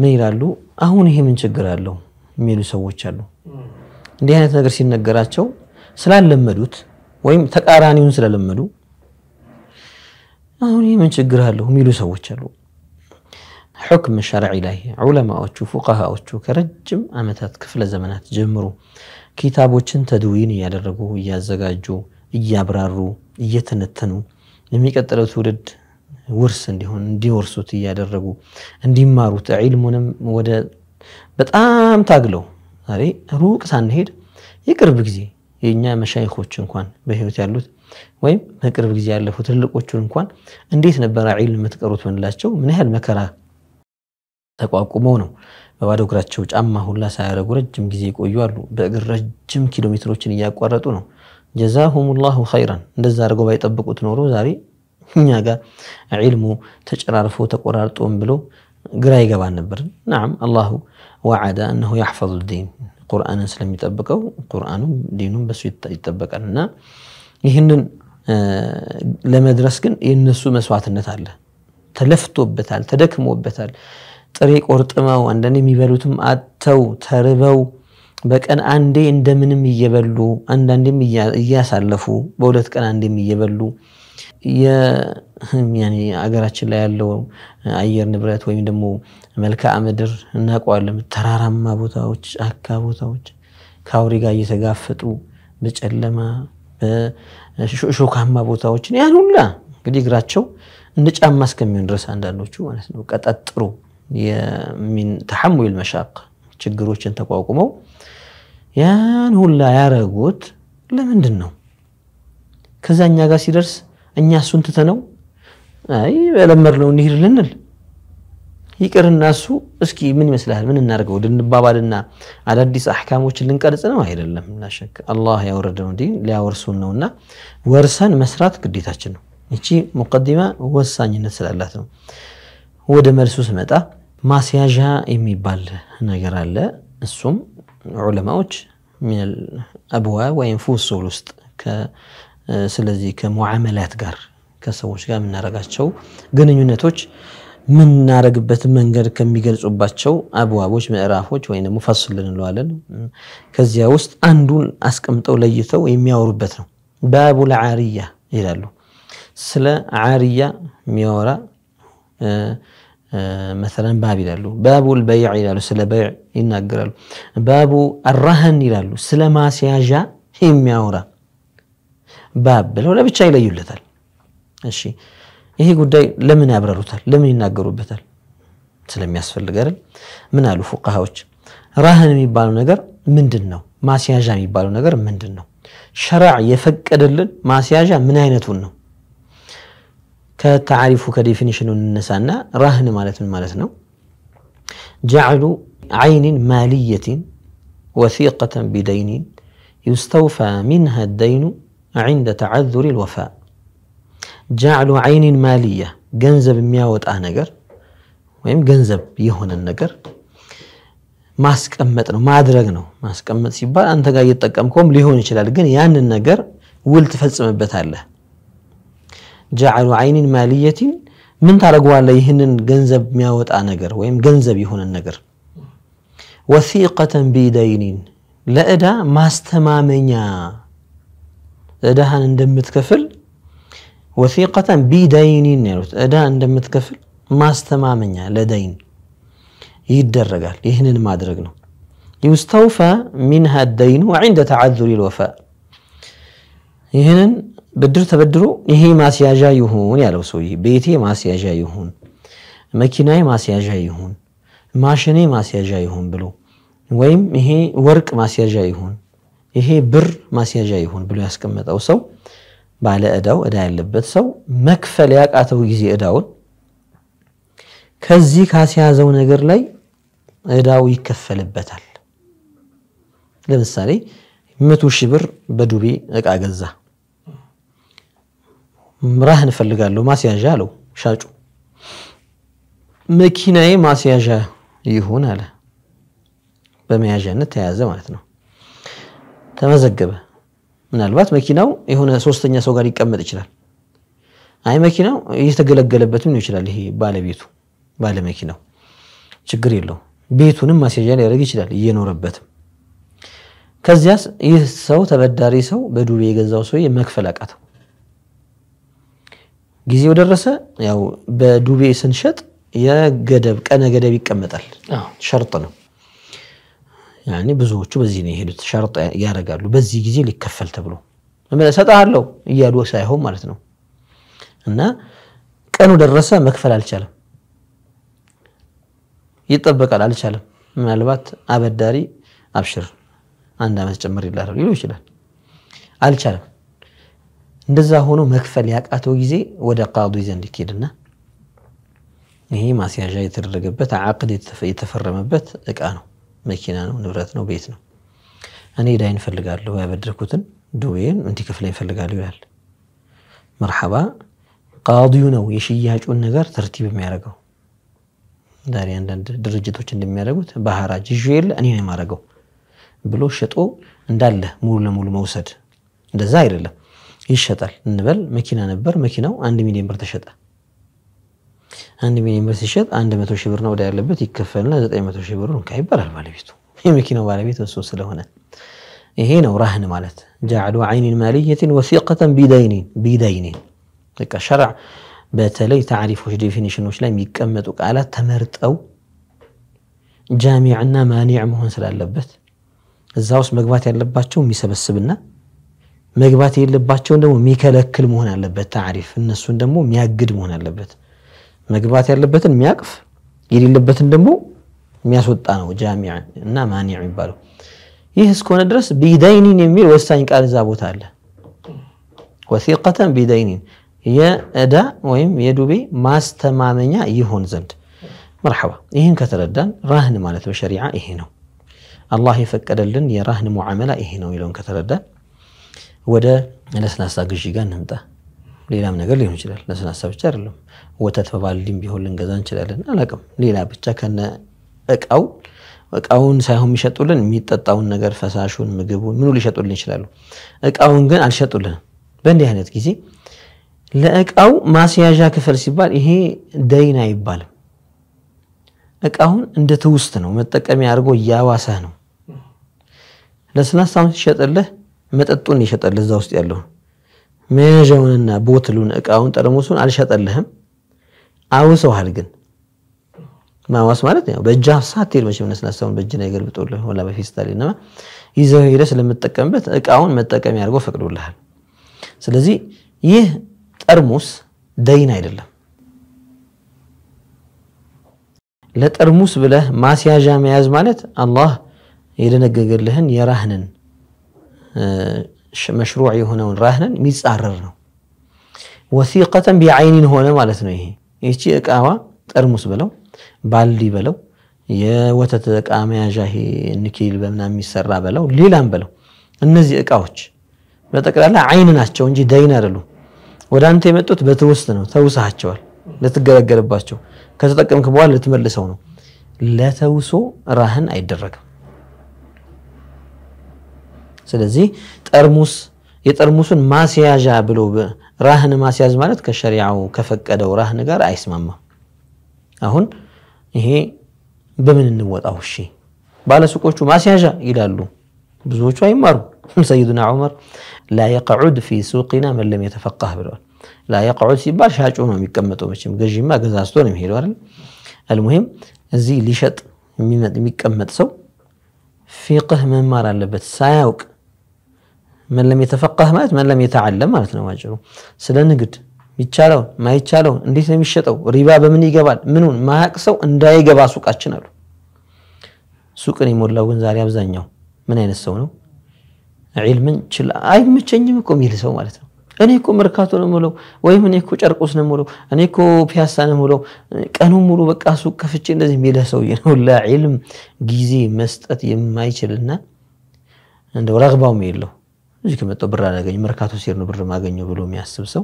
ምን ይላሉ? አሁን ይሄ ምን ችግር አለው የሚሉ ሰዎች አሉ። እንዲህ አይነት ነገር ሲነገራቸው ስላለመዱት ወይም ተቃራኒውን ስለለመዱ አሁን ይሄ ምን ችግር አለው የሚሉ ሰዎች አሉ። ሑክም ሸርዒ ላይ ዑለማዎቹ ፉቃሃዎቹ ከረጅም ዓመታት ክፍለ ዘመናት ጀምሮ ኪታቦችን ተድዊን እያደረጉ እያዘጋጁ እያብራሩ እየተነተኑ የሚቀጥለው ትውልድ ውርስ እንዲሆን እንዲወርሱት እያደረጉ እንዲማሩት ዒልሙንም ወደ በጣም ታግለው ዛሬ ሩቅ ሳንሄድ የቅርብ ጊዜ የእኛ መሻይኮች እንኳን በህይወት ያሉት ወይም በቅርብ ጊዜ ያለፉ ትልቆቹን እንኳን እንዴት ነበረ ዒልም የምትቀሩት ምንላቸው ምን ያህል መከራ ተቋቁመው ነው በባዶ እግራቸው ጫማ ሁላ ሳያደርጉ ረጅም ጊዜ ይቆዩ አሉ። በእግር ረጅም ኪሎ ሜትሮችን እያቋረጡ ነው። ጀዛሁም ላሁ እንደዛ አድርገው ባይጠብቁት ኖሮ ዛሬ እኛ ጋር ዒልሙ ተጨራርፎ ተቆራርጦም ብሎ ግራ ይገባን ነበር። ናም አላሁ ወዓደ እነሁ ያሕፈዙ ዲን ቁርአንን ስለሚጠብቀው ቁርአኑም ዲኑም በሱ ይጠበቃል እና ይህንን ለመድረስ ግን የነሱ መስዋዕትነት አለ። ተለፍቶበታል፣ ተደክሞበታል። ጥሬ ቆርጥመው አንዳንድ የሚበሉትም አጥተው ተርበው በቀን አንዴ እንደምንም እየበሉ አንዳንዴም እያሳለፉ በሁለት ቀን አንዴም እየበሉ አገራችን ላይ ያለው አየር ንብረት ወይም ደግሞ መልክዓ ምድር እናውቀዋለን። ተራራማ ቦታዎች፣ ጫካ ቦታዎች ከአውሬ ጋር እየተጋፈጡ በጨለማ በሾካማ ቦታዎችን ያን ሁላ እንግዲህ እግራቸው እንደ ጫማ እስከሚሆን ድረስ አንዳንዶቹ ማለት ነው ቀጠጥሩ ተሐሙል መሻቅ ችግሮችን ተቋቁመው ያን ሁላ ያረጉት ለምንድን ነው? ከዛ እኛ ጋር ሲደርስ እኛ እሱን ትተነው አይ በለመድነው እንሂድ ልንል ይቅርና እሱ እስኪ ምን ይመስልሃል ምን እናደርገው ልንባባልና አዳዲስ አሕካሞችን ልንቀርጽ ነው? አይደለም። ላሸክ አላህ ያወረደው ዲን ሊያወርሱን ነውና ወርሰን መስራት ግዴታችን ነው። ይቺ ሙቀዲማ ወሳኝነት ስላላት ነው። ወደ መልሱ ስመጣ ማስያዣ የሚባል ነገር አለ። እሱም ዑለማዎች አብዋብ ወይም ፉሱል ውስጥ ስለዚህ ከሙዓመላት ጋር ከሰዎች ጋር የምናደርጋቸው ግንኙነቶች የምናደርግበት መንገድ ከሚገልጹባቸው አብዋቦች፣ ምዕራፎች ወይም ደግሞ ፈስል እንለዋለን። ከዚያ ውስጥ አንዱን አስቀምጠው ለይተው የሚያወሩበት ነው። ባቡል ዓሪያ ይላሉ። ስለ ዓሪያ የሚያወራ መሰለን ባብ ይላሉ። ባቡል በይዕ ይላሉ፣ ስለ በይዕ ይናገራሉ። ባቡ አራህን ይላሉ፣ ስለ ማስያዣ የሚያወራ ባብ ብለው ለብቻ ይለዩለታል። እሺ ይሄ ጉዳይ ለምን ያብራሩታል? ለምን ይናገሩበታል? ስለሚያስፈልግ? ምን አሉ ፉቃሃዎች? ራህን የሚባለው ነገር ምንድን ነው? ማስያዣ የሚባለው ነገር ምንድን ነው? ሸራዕ የፈቀደልን ማስያዣ ምን አይነቱን ነው? ከታሪፉ ከዴፊኒሽኑ እንነሳና ራህን ማለት ምን ማለት ነው? ጀዕሉ ዓይንን ማልየትን ወሲቀተን ቢደይኒን ዩስተውፋ ሚንሃ ደይኑ ዒንደ ተዓዙሪ ልወፋእ ጃዕሉ ዓይኒን ማልያ ገንዘብ የሚያወጣ ነገር ወይም ገንዘብ የሆነን ነገር ማስቀመጥ ነው ማድረግ ነው። ማስቀመጥ ሲባል አንተ ጋር እየተጠቀምከውም ሊሆን ይችላል፣ ግን ያንን ነገር ውል ትፈጽምበታለህ። ጃዕሉ ዓይኒን ማልየቲን ምን ታደርገዋለህ? ይህንን ገንዘብ የሚያወጣ ነገር ወይም ገንዘብ የሆነን ነገር ወሲቀተን ቢደይኒን ለዕዳ ማስተማመኛ ዕዳህን እንደምትከፍል ወሲቀተን ቢደይኒን ያሉት ዕዳ እንደምትከፍል ማስተማመኛ ለደይን ይደረጋል። ይህንን ማድረግ ነው። ዩስተውፋ ሚንሃ ደይኑ ዒንደ ተዓዙሪ ልወፋእ ይህንን ብድር ተበድሮ ይሄ ማስያዣ ይሁን ያለው ሰውዬ ቤቴ ማስያዣ ይሁን፣ መኪናዬ ማስያዣ ይሁን፣ ማሽኔ ማስያዣ ይሁን ብሎ ወይም ይሄ ወርቅ ማስያዣ ይሁን፣ ይሄ ብር ማስያዣ ይሁን ብሎ ያስቀመጠው ሰው ባለ ዕዳው ዕዳ ያለበት ሰው መክፈል ያቃተው ጊዜ ዕዳውን ከዚህ ካስያዘው ነገር ላይ ዕዳው ይከፈልበታል። ለምሳሌ መቶ ሺህ ብር በዱቤ ዕቃ ገዛ። ራህን እፈልጋለሁ ማስያዣ አለው ሻጩ። መኪናዬ ማስያዣ ይሁን አለ። በመያዣነት ተያዘ ማለት ነው። ተመዘገበ። ምናልባት መኪናው የሆነ ሶስተኛ ሰው ጋር ሊቀመጥ ይችላል። አይ መኪናው እየተገለገለበትም ነው ይችላል። ይሄ ባለቤቱ ባለ መኪናው ችግር የለው። ቤቱንም ማስያዣ ሊያደርግ ይችላል እየኖረበትም። ከዚያስ ይህ ሰው ተበዳሪ ሰው በዱቤ የገዛው ሰውዬ መክፈል አቃተው። ጊዜው ደረሰ። ያው በዱቤ ስንሸጥ የገደብ ቀነ ገደብ ይቀመጣል። አዎ። ሸርጥ ነው። ያኔ ብዙዎቹ በዚህ ነው የሄዱት። ሸርጥ ያደርጋሉ። በዚህ ጊዜ ሊከፈል ተብሎ እሰጥሃለሁ እያሉ ሳይሆን ማለት ነው። እና ቀኑ ደረሰ፣ መክፈል አልቻለም፣ ይጠበቃል፣ አልቻለም። ምናልባት አበዳሪ አብሽር አንድ ዓመት ጨምር ይላል ሊሉ ይችላል። አልቻለም። እንደዛ ሆኖ መክፈል ያቃተው ጊዜ ወደ ቃዲ ዘንድ ይኬድና ይሄ ማስያዣ የተደረገበት አቅድ የተፈረመበት እቃ ነው፣ መኪና ነው፣ ንብረት ነው፣ ቤት ነው። እኔ ዳይን እፈልጋለሁ ያበደርኩትን ድዌን እንዲከፍለኝ እፈልጋለሁ ይላል። መርሐባ ቃዲዩ ነው የሽያጩን ነገር ተርቲብ የሚያደርገው። ዛሬ አንዳንድ ድርጅቶች እንደሚያደርጉት በሐራጅ ይዤ የለ እኔ ነው የማደርገው ብሎ ሸጦ እንዳለ ሙሉ ለሙሉ መውሰድ። እንደዛ አይደለም። ይሸጣል እንበል መኪና ነበር። መኪናው አንድ ሚሊዮን ብር ተሸጠ። አንድ ሚሊዮን ብር ሲሸጥ አንድ መቶ ሺህ ብር ነው ወደ ያለበት ይከፈልና ዘጠኝ መቶ ሺህ ብሩ እንካ ይባላል ባለቤቱ። የመኪናው ባለቤት እሱ ስለሆነ ይሄ ነው رهن ማለት جعل عين مالية وثيقة بدين بدين በቃ شرع በተለይ تعريف ኦች definition ኦች ላይ የሚቀመጡ ቃላት ተመርጠው ጃሚዕና ማኒዕ መሆን ስላለበት እዛ ውስጥ መግባት ያለባቸው የሚሰበስብና መግባት የሌለባቸውን ደግሞ የሚከለክል መሆን አለበት። ታሪፍ እነሱን ደግሞ የሚያግድ መሆን አለበት። መግባት ያለበትን የሚያቅፍ የሌለበትን ደግሞ የሚያስወጣ ነው ጃሚዕ እና ማኒዕ የሚባለው። ይህ እስከሆነ ድረስ ቢደይኒን የሚል ወሳኝ ቃል እዛ ቦታ አለ። ወሲቀተን ቢደይኒን የእዳ ወይም የዱቤ ማስተማመኛ ይሆን ዘንድ መርሐባ። ይህን ከተረዳን ራህን ማለት በሸሪዓ ይሄ ነው። አላህ የፈቀደልን የራህን ሙዓመላ ይሄ ነው የሚለውን ከተረዳን ወደ ለስላሳ ግዢ ጋር እንምጣ። ሌላም ነገር ሊሆን ይችላል። ለስላሳ ብቻ አይደለም። ወተት በባልዲም ቢሆን ልንገዛ እንችላለን። አላቅም ሌላ ብቻ ከነ እቃው እቃውን ሳይሆን የሚሸጡልን የሚጠጣውን ነገር ፈሳሹን፣ ምግቡን ምኑ ሊሸጡልን ይችላሉ። እቃውን ግን አልሸጡልንም። በእንዲህ አይነት ጊዜ ለእቃው ማስያዣ ክፍል ሲባል ይሄ ደይን አይባልም። እቃውን እንደ ትውስት ነው መጠቀሚያ አድርጎ እያዋሰህ ነው። ለስላሳውን ሲሸጥልህ መጠጡን ይሸጠልህ እዛ ውስጥ ያለውን መያዣውንና ቦትሉን እቃውን ጠርሙሱን አልሸጠልህም። አውሰውሃል ግን ማዋስ ማለት ነው በእጅህ ሳትሄድ መቼም ለስላሳውን በእጅ ላይ ገልብጦልህ ወላ በፌስታል ነማ ይዘው ሄደህ ስለምጠቀምበት እቃውን መጠቀሚያ አድርጎ ፈቅዶልሃል። ስለዚህ ይህ ጠርሙስ ደይን አይደለም። ለጠርሙስ ብለህ ማስያዣ መያዝ ማለት አላህ የደነገገልህን የራህንን መሽሩዕ የሆነውን ራህንን የሚጻረር ነው። ወሲቀተን ቢዓይኒን ሆነ ማለት ነው። ይሄ ይቺ እቃዋ ጠርሙስ በለው ባልዲ በለው የወተት እቃ መያዣ ይሄ ንኪል በምናምን የሚሰራ በለው ሌላም በለው እነዚህ እቃዎች በጠቅላላ አይን ናቸው እንጂ ደይን አይደሉም። ወደ አንተ የመጡት በትውስት ነው። ተውሳቸዋል ልትገለገልባቸው ከተጠቀምክ በኋላ ልትመልሰው ነው። ለተውሶ ራህን አይደረግም። ስለዚህ ጠርሙስ የጠርሙሱን ማስያዣ ብሎ ራህን ማስያዝ ማለት ከሸሪዓው ከፈቀደው ራህን ጋር አይስማማም። አሁን ይሄ በምን እንወጣው? እሺ ባለሱቆቹ ማስያዣ ይላሉ፣ ብዙዎቹ አይማሩ። ሰይዱና ዑመር ላ የቅዑድ ፊ ሱቂና መን ለም የተፈቃህ ብለዋል። ላ የቅዑድ ሲባል ሻጩ ነው የሚቀመጠው። መቼም ገዢማ ገዛዝቶ ነው የሚሄደው አይደል? አልሙሂም እዚህ ሊሸጥ የሚቀመጥ ሰው ፊቅህ መማር አለበት ሳያውቅ መን ለም የተፈቃህ ማለት መን ለም የተዓለም ማለት ነው። ባጭሩ ስለ ንግድ የሚቻለውን ማይቻለውን እንዴት ነው የሚሸጠው፣ ሪባ በምን ይገባል፣ ምኑን ማያቅ ሰው እንዳይገባ ሱቃችን አሉ። ሱቅን የሞላው ግን ዛሬ አብዛኛው ምን አይነት ሰው ነው? ዒልምን ችላ አይመቸኝም እኮ የሚል ሰው ማለት ነው። እኔ እኮ መርካቶ ነው የምውለው፣ ወይም እኔ እኮ ጨርቆስ ነው የምውለው፣ እኔ እኮ ፒያሳ ነው የምውለው፣ ቀኑን ሙሉ በቃ ሱቅ ከፍቼ እንደዚህ የሚልህ ሰውዬ ነው ለዒልም ጊዜ መስጠት የማይችልና እንደው ረግባውም የለው እዚህ ከመጣሁ ብር አላገኝ መርካቶ ሲሄድ ነው ብር ማገኘው ብሎ የሚያስብ ሰው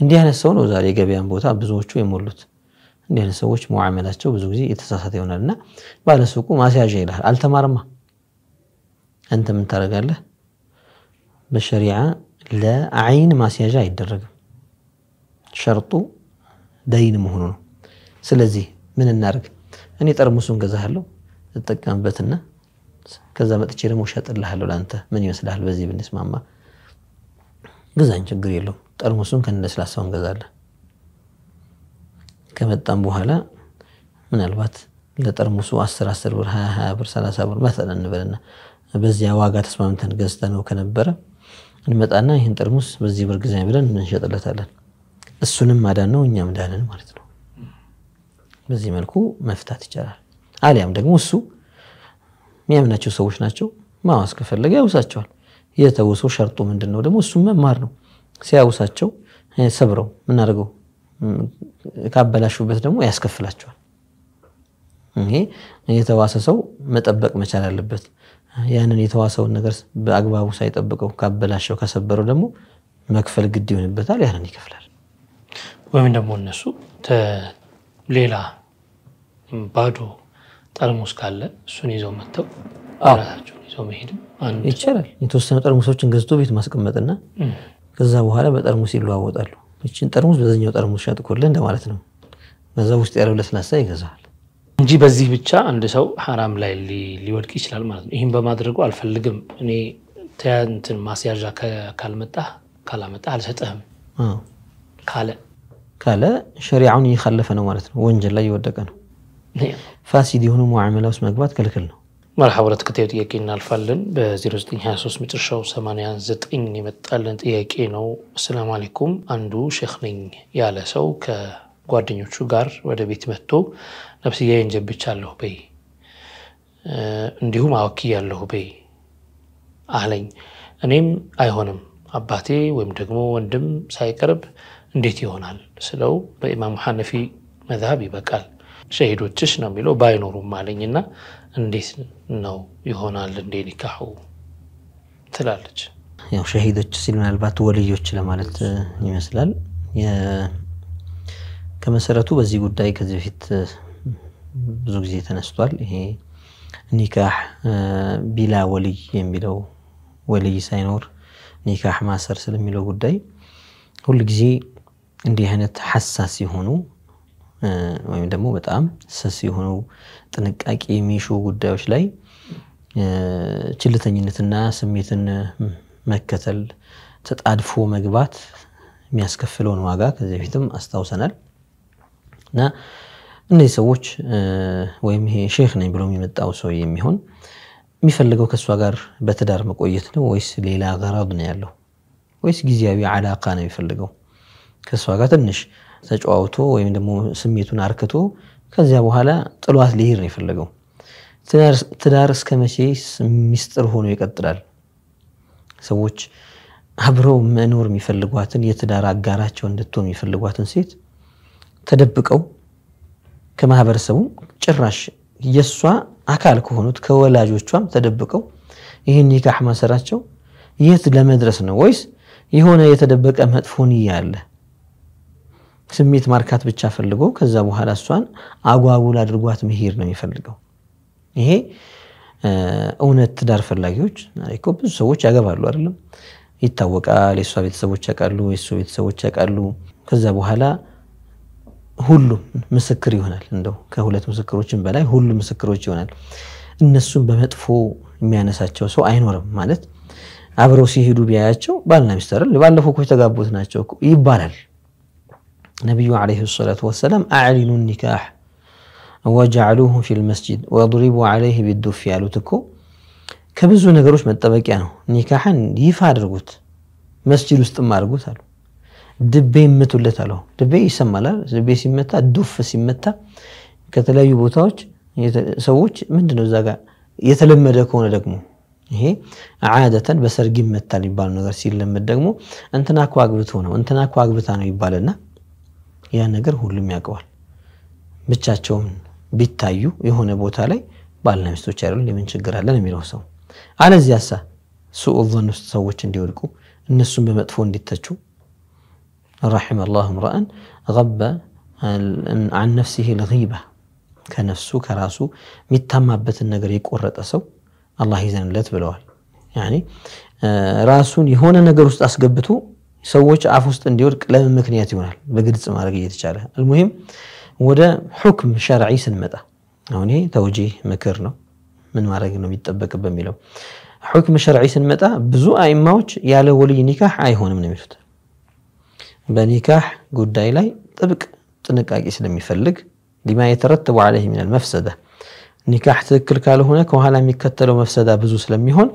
እንዲህ አይነት ሰው ነው ዛሬ የገበያን ቦታ ብዙዎቹ የሞሉት። እንዲህ አይነት ሰዎች መዓመላቸው ብዙ ጊዜ የተሳሳተ ይሆናል እና ባለሱቁ ማስያዣ ይልሃል። አልተማርማ አንተ ምን ታደርጋለህ? በሸሪዓ ለአይን ማስያዣ አይደረግም። ሸርጡ ደይን መሆኑ ነው። ስለዚህ ምን እናደርግ? እኔ ጠርሙሱን ገዛሃለሁ እጠቀምበትና ከዛ መጥቼ ደግሞ እሸጥልሃለሁ ለአንተ ምን ይመስልሃል? በዚህ ብንስማማ ግዛኝ፣ ችግር የለውም። ጠርሙሱን ከነለስላሳው እንገዛለን። ከመጣም በኋላ ምናልባት ለጠርሙሱ 10 10 ብር 20 20 ብር 30 ብር መሰለ እንበልና በዚያ ዋጋ ተስማምተን ገዝተነው ከነበረ እንመጣና ይህን ጠርሙስ በዚህ ብር ግዛኝ ብለን እንሸጥለታለን። እሱንም ማዳን ነው እኛም ዳንን ማለት ነው። በዚህ መልኩ መፍታት ይቻላል። አሊያም ደግሞ እሱ የሚያምናቸው ሰዎች ናቸው። ማዋስ ከፈለገ ያውሳቸዋል። የተውሰው ሸርጡ ምንድን ነው ደግሞ እሱም መማር ነው። ሲያውሳቸው ሰብረው ምናደርገው ካበላሹበት ደግሞ ያስከፍላቸዋል። ይሄ የተዋሰ ሰው መጠበቅ መቻል አለበት። ያንን የተዋሰውን ነገር በአግባቡ ሳይጠብቀው ካበላሸው ከሰበረው ደግሞ መክፈል ግድ ይሆንበታል። ያንን ይከፍላል። ወይም ደግሞ እነሱ ሌላ ባዶ ጠርሙስ ካለ እሱን ይዘው መጥተው ራሳቸውን ይዘው መሄድም ይቻላል። የተወሰኑ ጠርሙሶችን ገዝቶ ቤት ማስቀመጥና ከዛ በኋላ በጠርሙስ ይለዋወጣሉ። ይችን ጠርሙስ በዛኛው ጠርሙስ ሸጥኩልህ እንደማለት ነው። በዛ ውስጥ ያለው ለስላሳ ይገዛል እንጂ በዚህ ብቻ አንድ ሰው ሐራም ላይ ሊወድቅ ይችላል ማለት ነው። ይህም በማድረጉ አልፈልግም እኔ እንትን ማስያዣ ካልመጣህ ካላመጣህ አልሰጥህም ካለ ካለ ሸሪዓውን እየካለፈ ነው ማለት ነው። ወንጀል ላይ እየወደቀ ነው። ፋሲድ የሆኑ ሙዓመላ ውስጥ መግባት ክልክል ነው። መርሐባ ወደ ተከታዩ ጥያቄ እናልፋለን። በ0923 መጨረሻው 89 የመጣልን ጥያቄ ነው። አሰላሙ አለይኩም አንዱ ሼክ ነኝ ያለ ሰው ከጓደኞቹ ጋር ወደ ቤት መጥቶ ነፍስያዬን ጀብቻለሁ በይ እንዲሁም አወክያለሁ በይ አለኝ። እኔም አይሆንም አባቴ ወይም ደግሞ ወንድም ሳይቀርብ እንዴት ይሆናል ስለው በኢማሙ ሐነፊ መዝሀብ ይበቃል ሸሂዶችሽ ነው የሚለው ባይኖሩም አለኝና እንዴት ነው ይሆናል እንዴ ኒካሑ ትላለች። ያው ሸሂዶች ሲል ምናልባት ወልዮች ለማለት ይመስላል። ከመሰረቱ በዚህ ጉዳይ ከዚህ በፊት ብዙ ጊዜ ተነስቷል። ይሄ ኒካህ ቢላ ወልይ የሚለው ወልይ ሳይኖር ኒካህ ማሰር ስለሚለው ጉዳይ ሁል ጊዜ እንዲህ አይነት ሐሳስ የሆኑ ወይም ደግሞ በጣም ስስ የሆኑ ጥንቃቄ የሚሹ ጉዳዮች ላይ ችልተኝነትና ስሜትን መከተል ተጣድፎ መግባት የሚያስከፍለውን ዋጋ ከዚህ በፊትም አስታውሰናል። እና እነዚህ ሰዎች ወይም ይሄ ሼክ ነኝ ብሎ የሚመጣው ሰው የሚሆን የሚፈልገው ከእሷ ጋር በትዳር መቆየት ነው ወይስ ሌላ ገራብ ነው ያለው? ወይስ ጊዜያዊ አላቃ ነው የሚፈልገው? ከእሷ ጋር ትንሽ ተጨዋውቶ ወይም ደግሞ ስሜቱን አርክቶ ከዚያ በኋላ ጥሏት ሊሄድ ነው የፈለገው። ትዳር እስከ መቼ ሚስጥር ሆኖ ይቀጥላል? ሰዎች አብረው መኖር የሚፈልጓትን የትዳር አጋራቸው እንድትሆን የሚፈልጓትን ሴት ተደብቀው ከማህበረሰቡ ጭራሽ የእሷ አካል ከሆኑት ከወላጆቿም ተደብቀው ይህን ኒካህ ማሰራቸው የት ለመድረስ ነው? ወይስ የሆነ የተደበቀ መጥፎ ንያ አለ? ስሜት ማርካት ብቻ ፈልጎ ከዛ በኋላ እሷን አጓጉል አድርጓት መሄድ ነው የሚፈልገው። ይሄ እውነት ትዳር ፈላጊዎች እኮ ብዙ ሰዎች ያገባሉ አይደለም፣ ይታወቃል። የእሷ ቤተሰቦች ያውቃሉ፣ የእሱ ቤተሰቦች ያውቃሉ። ከዛ በኋላ ሁሉም ምስክር ይሆናል። እንደው ከሁለት ምስክሮችን በላይ ሁሉም ምስክሮች ይሆናል። እነሱን በመጥፎ የሚያነሳቸው ሰው አይኖርም ማለት አብረው ሲሄዱ ቢያያቸው ባልና ሚስት ባለፈው እኮ የተጋቡት ናቸው ይባላል። ነቢዩ ዓለይሂ ሰላቱ ወሰላም አዕሊኑ ኒካህ ወጀዕሉሁ ፊል መስጂድ ወድሪቡ ዓለይህ ቢዱፍ ያሉት እኮ ከብዙ ነገሮች መጠበቂያ ነው። ኒካሕን ይፋ አድርጉት፣ መስጂድ ውስጥም አድርጉት አሉ። ድቤ ይምቱለት አለው። ድቤ ይሰማላል። ድቤ ሲመታ ዱፍ ሲመታ ከተለያዩ ቦታዎች ሰዎች ምንድነው እዛ ጋር የተለመደ ከሆነ ደግሞ ይሄ ዓደተን በሰርግ ይመታል የሚባሉ ነገር ሲለመድ ደግሞ እንትና እኮ አግብቶ ነው እንትና እኮ አግብታ ነው ይባልና ያ ነገር ሁሉም ያውቀዋል። ብቻቸውን ቢታዩ የሆነ ቦታ ላይ ባልና ሚስቶች አይደሉም የምን ችግር አለን የሚለው ሰው አለዚያሳ ሱኡ ዞን ውስጥ ሰዎች እንዲወድቁ እነሱን በመጥፎ እንዲተቹ ረሒመ ላሁ ምርአን ገበ አን ነፍሲህ ልጊባ ከነፍሱ ከራሱ የሚታማበትን ነገር የቆረጠ ሰው አላህ ይዘንለት ብለዋል። ያኒ ራሱን የሆነ ነገር ውስጥ አስገብቶ ሰዎች አፍ ውስጥ እንዲወድቅ ለምን ምክንያት ይሆናል? በግልጽ ማድረግ እየተቻለ አልሙሂም ወደ ሑክም ሸርዒ ስንመጣ አሁን ይሄ ተውጂህ ምክር ነው። ምን ማድረግ ነው የሚጠበቅበት በሚለው ሑክም ሸርዒ ስንመጣ ብዙ አይማዎች ያለ ወልይ ኒካህ አይሆንም ነው የሚሉት። በኒካህ ጉዳይ ላይ ጥብቅ ጥንቃቄ ስለሚፈልግ ሊማ የተረተቡ ዓለይህ ሚነል መፍሰዳ ኒካሕ ትክክል ካልሆነ ከኋላ የሚከተለው መፍሰዳ ብዙ ስለሚሆን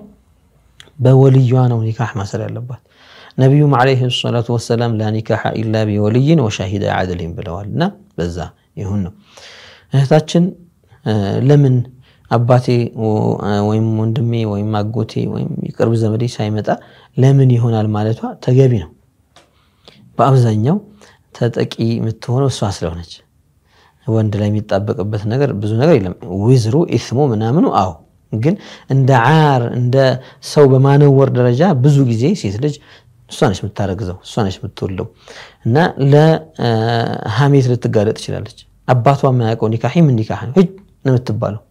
በወልዩዋ ነው ኒካሕ ማሰር ያለባት። ነቢዩም ዓለይሂ ሰላቱ ወሰላም ላ ኒካሓ ኢላ ቢወልይን ወሻሂደ ዓድሊን ብለዋል እና በዛ ይሁን ነው። እህታችን ለምን አባቴ ወይም ወንድሜ ወይም አጎቴ ወይም የቅርብ ዘመዴ ሳይመጣ ለምን ይሆናል ማለቷ ተገቢ ነው። በአብዛኛው ተጠቂ የምትሆነው እሷ ስለሆነች ወንድ ላይ የሚጣበቅበት ነገር ብዙ ነገር የለም። ዊዝሩ ኢስሙ ምናምኑ አዎ፣ ግን እንደ ዓር እንደ ሰው በማነወር ደረጃ ብዙ ጊዜ ሴት ልጅ እሷ ነች የምታረግዘው፣ እሷ ነች የምትወልደው እና ለሐሜት ልትጋለጥ ትችላለች። አባቷ የማያውቀው ኒካሒ ምን ኒካሕ ነው ነው የምትባለው።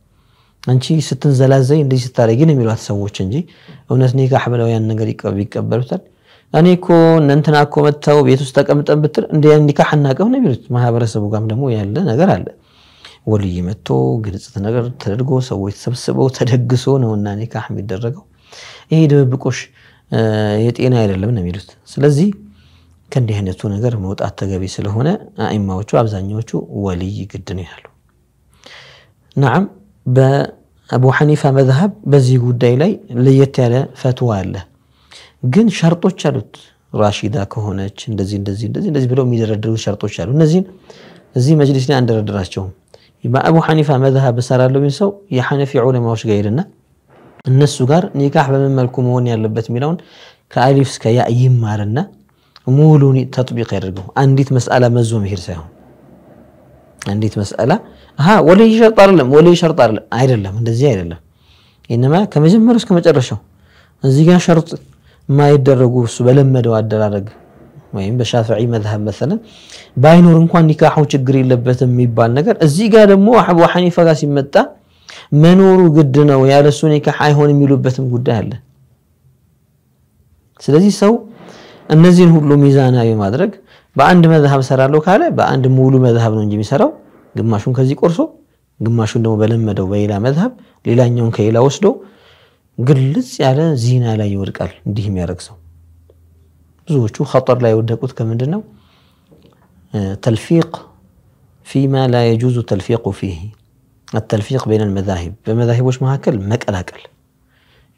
አንቺ ስትንዘላዘይ እንደዚህ ስታደርጊ ነው የሚሏት ሰዎች እንጂ እውነት ኒካሕ ብለው ያን ነገር ይቀበሉታል? እኔ እኮ እንትና እኮ መጥተው ቤት ውስጥ ተቀምጠን ብትል እንደ ኒካሕ አናውቅም ነው የሚሉት። ማህበረሰቡ ጋርም ደግሞ ያለ ነገር አለ። ወልይ መጥቶ ግልጽ ነገር ተደርጎ ሰዎች ተሰብስበው ተደግሶ ነው እና ኒካሕ የሚደረገው። ይሄ ድብብቆሽ የጤና አይደለም ነው የሚሉት። ስለዚህ ከእንዲህ አይነቱ ነገር መውጣት ተገቢ ስለሆነ አኢማዎቹ አብዛኛዎቹ ወልይ ግድ ነው ይላሉ። ነዓም በአቡ ሐኒፋ መዝሀብ በዚህ ጉዳይ ላይ ለየት ያለ ፈትዋ አለ። ግን ሸርጦች አሉት። ራሺዳ ከሆነች እንደዚህ እንደዚህ እንደዚህ እንደዚህ ብለው የሚደረድሩት ሸርጦች አሉ። እነዚህን እዚህ መጅሊስ ላይ አንደረድራቸውም። በአቡ ሐኒፋ መዝሀብ እሰራለሁ ሰው የሐነፊ ዑለማዎች ጋር ሄድና እነሱ ጋር ኒካሕ በምን መልኩ መሆን ያለበት የሚለውን ከአሊፍ እስከ ያ ይማርና ሙሉን ተጥቢቅ ያደርገው። አንዲት መስአላ መዞ መሄድ ሳይሆን አንዲት መስአላ ወልይ ሸርጥ አይደለም፣ ወልይ ሸርጥ አይደለም፣ እንደዚህ አይደለም። ኢነማ ከመጀመሪያው እስከ መጨረሻው እዚህ ጋር ሸርጥ የማይደረጉ እሱ በለመደው አደራረግ ወይም በሻፊዒ መዝሀብ መሰለን ባይኖር እንኳን ኒካሑ ችግር የለበትም የሚባል ነገር እዚህ ጋር ደግሞ አቡ ሐኒፋ ጋር ሲመጣ መኖሩ ግድ ነው፣ ያለሱ ኒካሕ አይሆን የሚሉበትም ጉዳይ አለ። ስለዚህ ሰው እነዚህን ሁሉ ሚዛናዊ ማድረግ በአንድ መዝሀብ ሰራለሁ ካለ በአንድ ሙሉ መዝሀብ ነው እንጂ የሚሰራው ግማሹን ከዚህ ቆርሶ ግማሹን ደግሞ በለመደው በሌላ መዝሀብ ሌላኛውን ከሌላ ወስዶ ግልጽ ያለ ዚና ላይ ይወድቃል። እንዲህ የሚያደርግ ሰው ብዙዎቹ ኸጠር ላይ የወደቁት ከምንድን ነው? ተልፊቅ ፊማ ላ የጁዙ ተልፊቁ ፊህ አተልፊቅ በይነ ልመዛሂብ በመዛሂቦች መካከል መቀላቀል።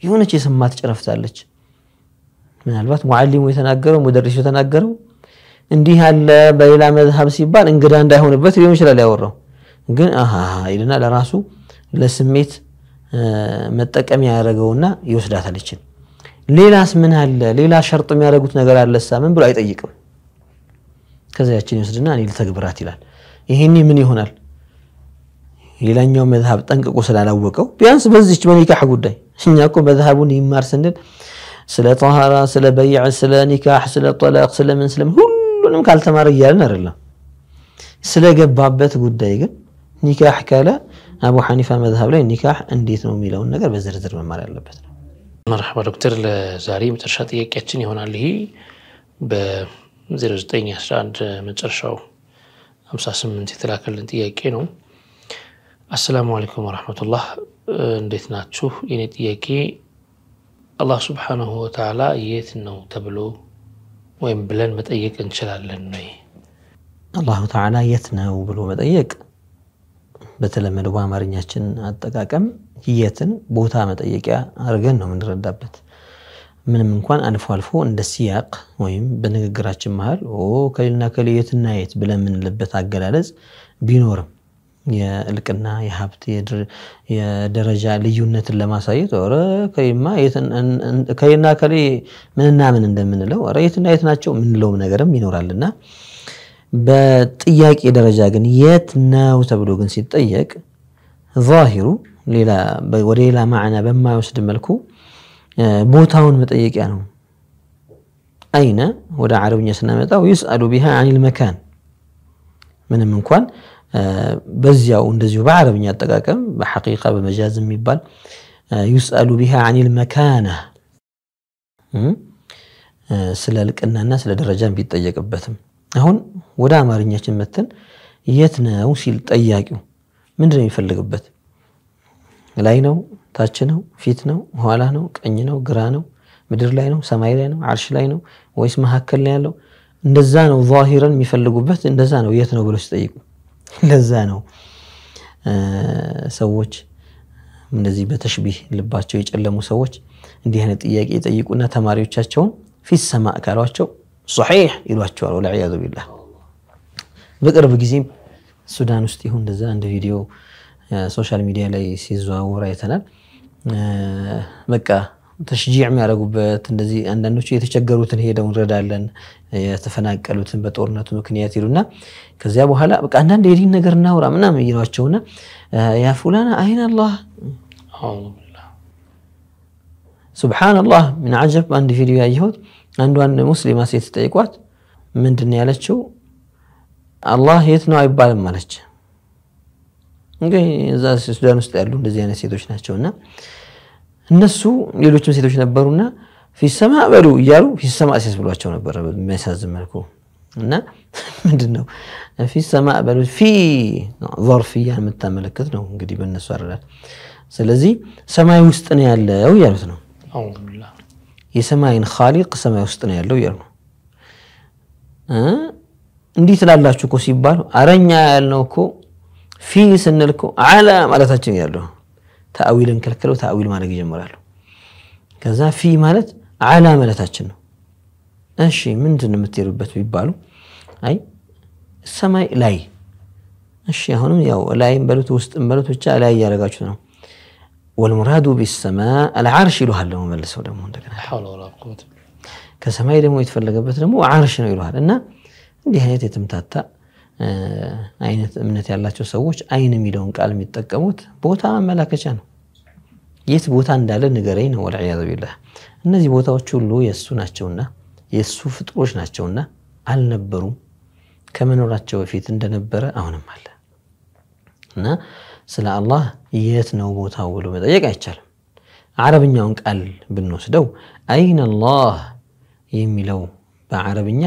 የሆነች የሰማት ጨረፍታለች። ምናልባት ሙዓሊሙ የተናገረው ሙደሪሱ የተናገረው እንዲህ ያለ በሌላ መዝሀብ ሲባል እንግዳ እንዳይሆንበት ሊሆን ይችላል ያወራው። ግን ይልና ለራሱ ለስሜት መጠቀሚያ ያደረገውና ይወስዳታል። ይችል ሌላስ ምን አለ ሌላ ሸርጥ የሚያደርጉት ነገር አለሳ ምን ብሎ አይጠይቅም። ከዛ ያችን ይወስድና እኔ ልተግብራት ይላል። ይሄኔ ምን ይሆናል? ሌላኛው መዝሀብ ጠንቅቆ ስላላወቀው ቢያንስ በዚች በኒካሕ ጉዳይ እኛ እኮ መዝሀቡን ይማር ስንል ስለ ጠሃራ፣ ስለ በይዕ፣ ስለ ኒካሕ፣ ስለ ጠላቅ፣ ስለምን ስለምን ሁሉንም ካልተማረ እያለን አይደለም። ስለገባበት ጉዳይ ግን ኒካሕ ካለ አቡ ሐኒፋ መዝሀብ ላይ ኒካሕ እንዴት ነው የሚለውን ነገር በዝርዝር መማር ያለበት ነው። መርሐባ ዶክተር፣ ለዛሬ መጨረሻ ጥያቄያችን ይሆናል። ይሄ በ0911 መጨረሻው 58 የተላከልን ጥያቄ ነው። አሰላሙ አለይኩም ወረሕመቱላህ፣ እንዴት ናችሁ? የኔ ጥያቄ አላህ ሱብሓነሁ ወተዓላ የት ነው ተብሎ ወይም ብለን መጠየቅ እንችላለን ወይ? አላሁ ተዓላ የት ነው ብሎ መጠየቅ በተለመደው በአማርኛችን አጠቃቀም የትን ቦታ መጠየቂያ አድርገን ነው የምንረዳበት። ምንም እንኳን አልፎ አልፎ እንደ ሲያቅ ወይም በንግግራችን መሀል ከሌልና ከሌ የትና የት ብለን የምንልበት አገላለጽ ቢኖርም የእልቅና የሀብት የደረጃ ልዩነትን ለማሳየት ኧረ ከሌና ከሌ ምንና ምን እንደምንለው ኧረ የትና የት ናቸው የምንለውም ነገርም ይኖራልና በጥያቄ ደረጃ ግን የት ነው ተብሎ ግን ሲጠየቅ ዛሂሩ ወደ ሌላ ማዕና በማይወስድ መልኩ ቦታውን መጠየቂያ ነው። አይነ ወደ አረብኛ ስናመጣው ዩስአሉ ቢሃ አኒል መካን ምንም እንኳን በዚያው እንደዚሁ በአረብኛ አጠቃቀም በሐቂቃ በመጃዝ የሚባል ዩስአሉ ቢሃ አኒል መካና ስለ ልቅናና ስለ ደረጃ ቢጠየቅበትም አሁን ወደ አማርኛችን መተን የት ነው ሲል ጠያቂው ምንድን ነው የሚፈልግበት? ላይ ነው? ታች ነው? ፊት ነው? ኋላ ነው? ቀኝ ነው? ግራ ነው? ምድር ላይ ነው? ሰማይ ላይ ነው? አርሽ ላይ ነው? ወይስ መካከል ላይ ያለው? እንደዛ ነው ዛሂረን የሚፈልጉበት እንደዛ ነው የት ነው ብሎ ሲጠይቁ። ለዛ ነው ሰዎች እንደዚህ በተሽቢህ ልባቸው የጨለሙ ሰዎች እንዲህ አይነት ጥያቄ የጠይቁና ተማሪዎቻቸውን في السماء ካሏቸው صحيح ይሏቸዋል። والعياذ بالله። በቅርብ ጊዜም ሱዳን ውስጥ ይሁን እንደዛ አንድ ቪዲዮ social media ላይ ሲዘዋወር አይተናል። በቃ تشجيع የሚያደርጉበት እንደዚህ አንዳንዶቹ የተቸገሩትን ሄደው እንረዳለን፣ የተፈናቀሉትን በጦርነቱ ምክንያት ይሉና ከዚያ በኋላ በቃ አንዳንድ የዲን ነገር እናውራ ምናምን ይሏቸውና يا فلان أين الله ሱብሓነላህ ምን ዓጀብ። አንድ ቪዲዮ ያየሁት አንዷን ሙስሊማ ሴት ጠይቋት ምንድን ያለችው አላህ የት ነው አይባልም አለች። እንግዲህ እዛ ሱዳን ውስጥ ያሉ እንደዚህ አይነት ሴቶች ናቸውና እነሱ ሌሎችም ሴቶች ነበሩና ፊሰማ በሉ እያሉ ፊሰማ ሲያስብሏቸው ነበር በሚያሳዝን መልኩ እና ምንድን ነው ፊሰማ በሉ ፊ ዞርፍያን የምታመለክት ነው እንግዲህ በእነሱ አረዳድ። ስለዚህ ሰማይ ውስጥ ነው ያለው እያሉት ነው። የሰማይን ኻሊቅ ሰማይ ውስጥ ነው ያለው እያሉ ነው። እንዲህ ትላላችሁ እኮ ሲባሉ አረኛ ያልነው እኮ ፊ ስንል እኮ አላ ማለታችን ያለው ተአዊልን ከልክለው ተአዊል ማድረግ ይጀምራሉ። ከዛ ፊ ማለት አላ ማለታችን ነው። እሺ ምንድን የምትሄዱበት ቢባሉ አይ ሰማይ ላይ። እሺ አሁንም ያው ላይም በሉት ውስጥም በሉት ብቻ ላይ እያደረጋችሁ ነው። ወልሙራዱ ቢሰማ አልዓርሽ ይሉሃል። ደግሞ መልሰው ደግሞ እንደገና ከሰማይ ደግሞ የተፈለገበት ደግሞ ዓርሽ ነው ይሉሃል። እና እንዲህ አይነት የተምታታ አይነት እምነት ያላቸው ሰዎች አይን የሚለውን ቃል የሚጠቀሙት ቦታ ማመላከቻ ነው። የት ቦታ እንዳለ ንገረኝ ነው። ወልዒያዙ ቢላህ እነዚህ ቦታዎች ሁሉ የእሱ ናቸውና የእሱ ፍጥሮች ናቸውና አልነበሩም። ከመኖራቸው በፊት እንደነበረ አሁንም አለ እና ስለ አላህ የት ነው ቦታው ብሎ መጠየቅ አይቻልም። አረብኛውን ቃል ብንወስደው አይን አላህ የሚለው በአረብኛ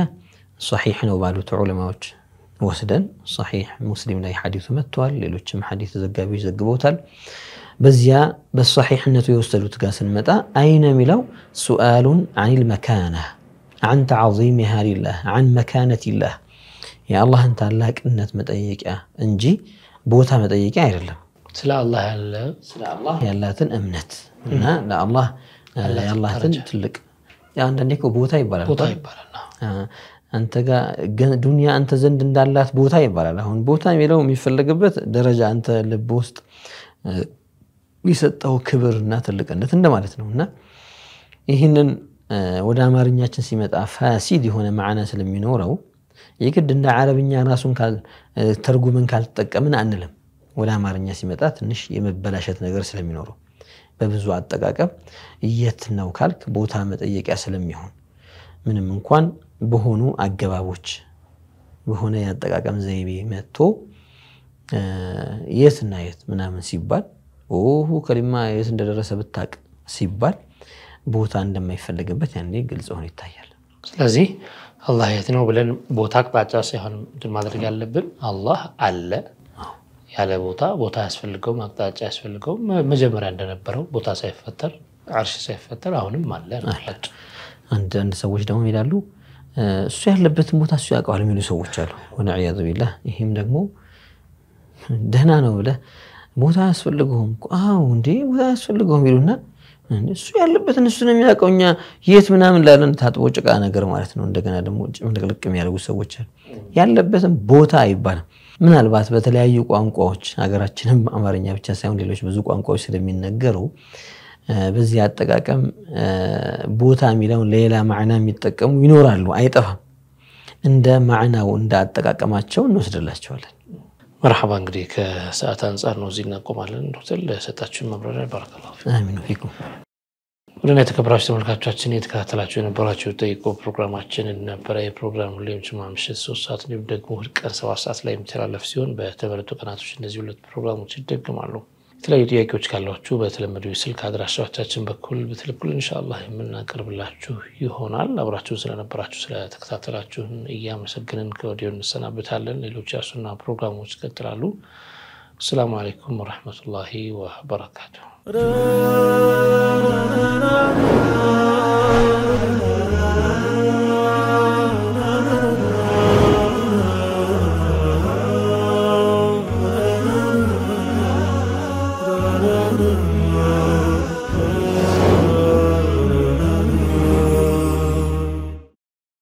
ሰሒሕ ነው ባሉት ዑለማዎች ወስደን ሰሒሕ ሙስሊም ላይ ሐዲሱ መጥተዋል። ሌሎችም ሐዲስ ዘጋቢዎች ዘግበውታል። በዚያ በሰሒሕነቱ የወሰዱት ጋር ስንመጣ አይነ የሚለው ሱአሉን አኒል መካና አን ተዓዚሚሃ ሊላህ አን መካነቲላህ የአላህን ታላቅነት መጠየቂያ እንጂ ቦታ መጠየቂያ አይደለም። ስለ አላህ ያለ ስለ አላህ ያላትን እምነት እና ለአላህ ያላትን ትልቅ አንዳንዴ እኮ ቦታ ይባላል ቦታ ይባላል። አንተ ጋር ዱንያ አንተ ዘንድ እንዳላት ቦታ ይባላል። አሁን ቦታ የሚለው የሚፈለግበት ደረጃ አንተ ልብ ውስጥ የሰጠው ክብርና ትልቅነት እንደማለት ነው እና ይህንን ወደ አማርኛችን ሲመጣ ፋሲድ የሆነ ማዕና ስለሚኖረው የግድ እንደ አረብኛ ራሱን ተርጉመን ካልተጠቀምን አንልም። ወደ አማርኛ ሲመጣ ትንሽ የመበላሸት ነገር ስለሚኖረው በብዙ አጠቃቀም የት ነው ካልክ ቦታ መጠየቂያ ስለሚሆን ምንም እንኳን በሆኑ አገባቦች በሆነ የአጠቃቀም ዘይቤ መጥቶ የትና የት ምናምን ሲባል ሁ ከሊማ የት እንደደረሰ ብታቅ ሲባል ቦታ እንደማይፈለግበት ያኔ ግልጽ ሆኖ ይታያል። ስለዚህ አላህ የት ነው ብለን ቦታ አቅጣጫ ሳይሆን እንትን ማድረግ ያለብን? አላህ አለ። ያለ ቦታ ቦታ ያስፈልገውም አቅጣጫ ያስፈልገውም መጀመሪያ እንደነበረው ቦታ ሳይፈጠር አርሽ ሳይፈጠር አሁንም አለ አንዳንድ ሰዎች ደግሞ ይላሉ እሱ ያለበትን ቦታ እሱ ያውቀዋል የሚሉ ሰዎች አሉ። ወነዕያዙ ቢላህ። ይህም ደግሞ ደህና ነው ብለህ ቦታ አያስፈልገውም አዎ እንዴ ቦታ አያስፈልገውም ይሉና እሱ ያለበትን እሱ ነው የሚያውቀው እኛ የት ምናምን ላለን ታጥቦ ጭቃ ነገር ማለት ነው። እንደገና ደግሞ ጭምልቅልቅ የሚያደርጉ ሰዎች አሉ። ያለበትን ቦታ አይባልም። ምናልባት በተለያዩ ቋንቋዎች ሀገራችንም አማርኛ ብቻ ሳይሆን ሌሎች ብዙ ቋንቋዎች ስለሚነገሩ በዚህ አጠቃቀም ቦታ የሚለውን ሌላ ማዕና የሚጠቀሙ ይኖራሉ፣ አይጠፋም። እንደ ማዕናው እንደ አጠቃቀማቸው እንወስድላቸዋለን። መርሐባ እንግዲህ ከሰዓት አንጻር ነው እዚህ እናቆማለን። ዶክተር ለሰጣችሁን ማብራሪያ ባረከላሁ አሚኑ ፊኩም። ወደና የተከበራችሁ ተመልካቾቻችን የተከታተላችሁ የነበራችሁ ጠይቆ ፕሮግራማችንን ነበረ። የፕሮግራም ሁሌም ጅማ ምሽት ሶስት ሰዓት እንዲሁም ደግሞ እሑድ ቀን ሰባት ሰዓት ላይ የሚተላለፍ ሲሆን በተመረጡ ቀናቶች እነዚህ ሁለት ፕሮግራሞች ይደግማሉ። የተለያዩ ጥያቄዎች ካሏችሁ በተለመዱ የስልክ አድራሻዎቻችን በኩል ብትልኩልን ኢንሻአላህ የምናቀርብላችሁ ይሆናል። አብራችሁን ስለነበራችሁ ስለተከታተላችሁን እያመሰግንን ከወዲሁ እንሰናበታለን። ሌሎች ያሱና ፕሮግራሞች ይቀጥላሉ። አሰላሙ አለይኩም ወረሕመቱላሂ ወበረካቱሁ።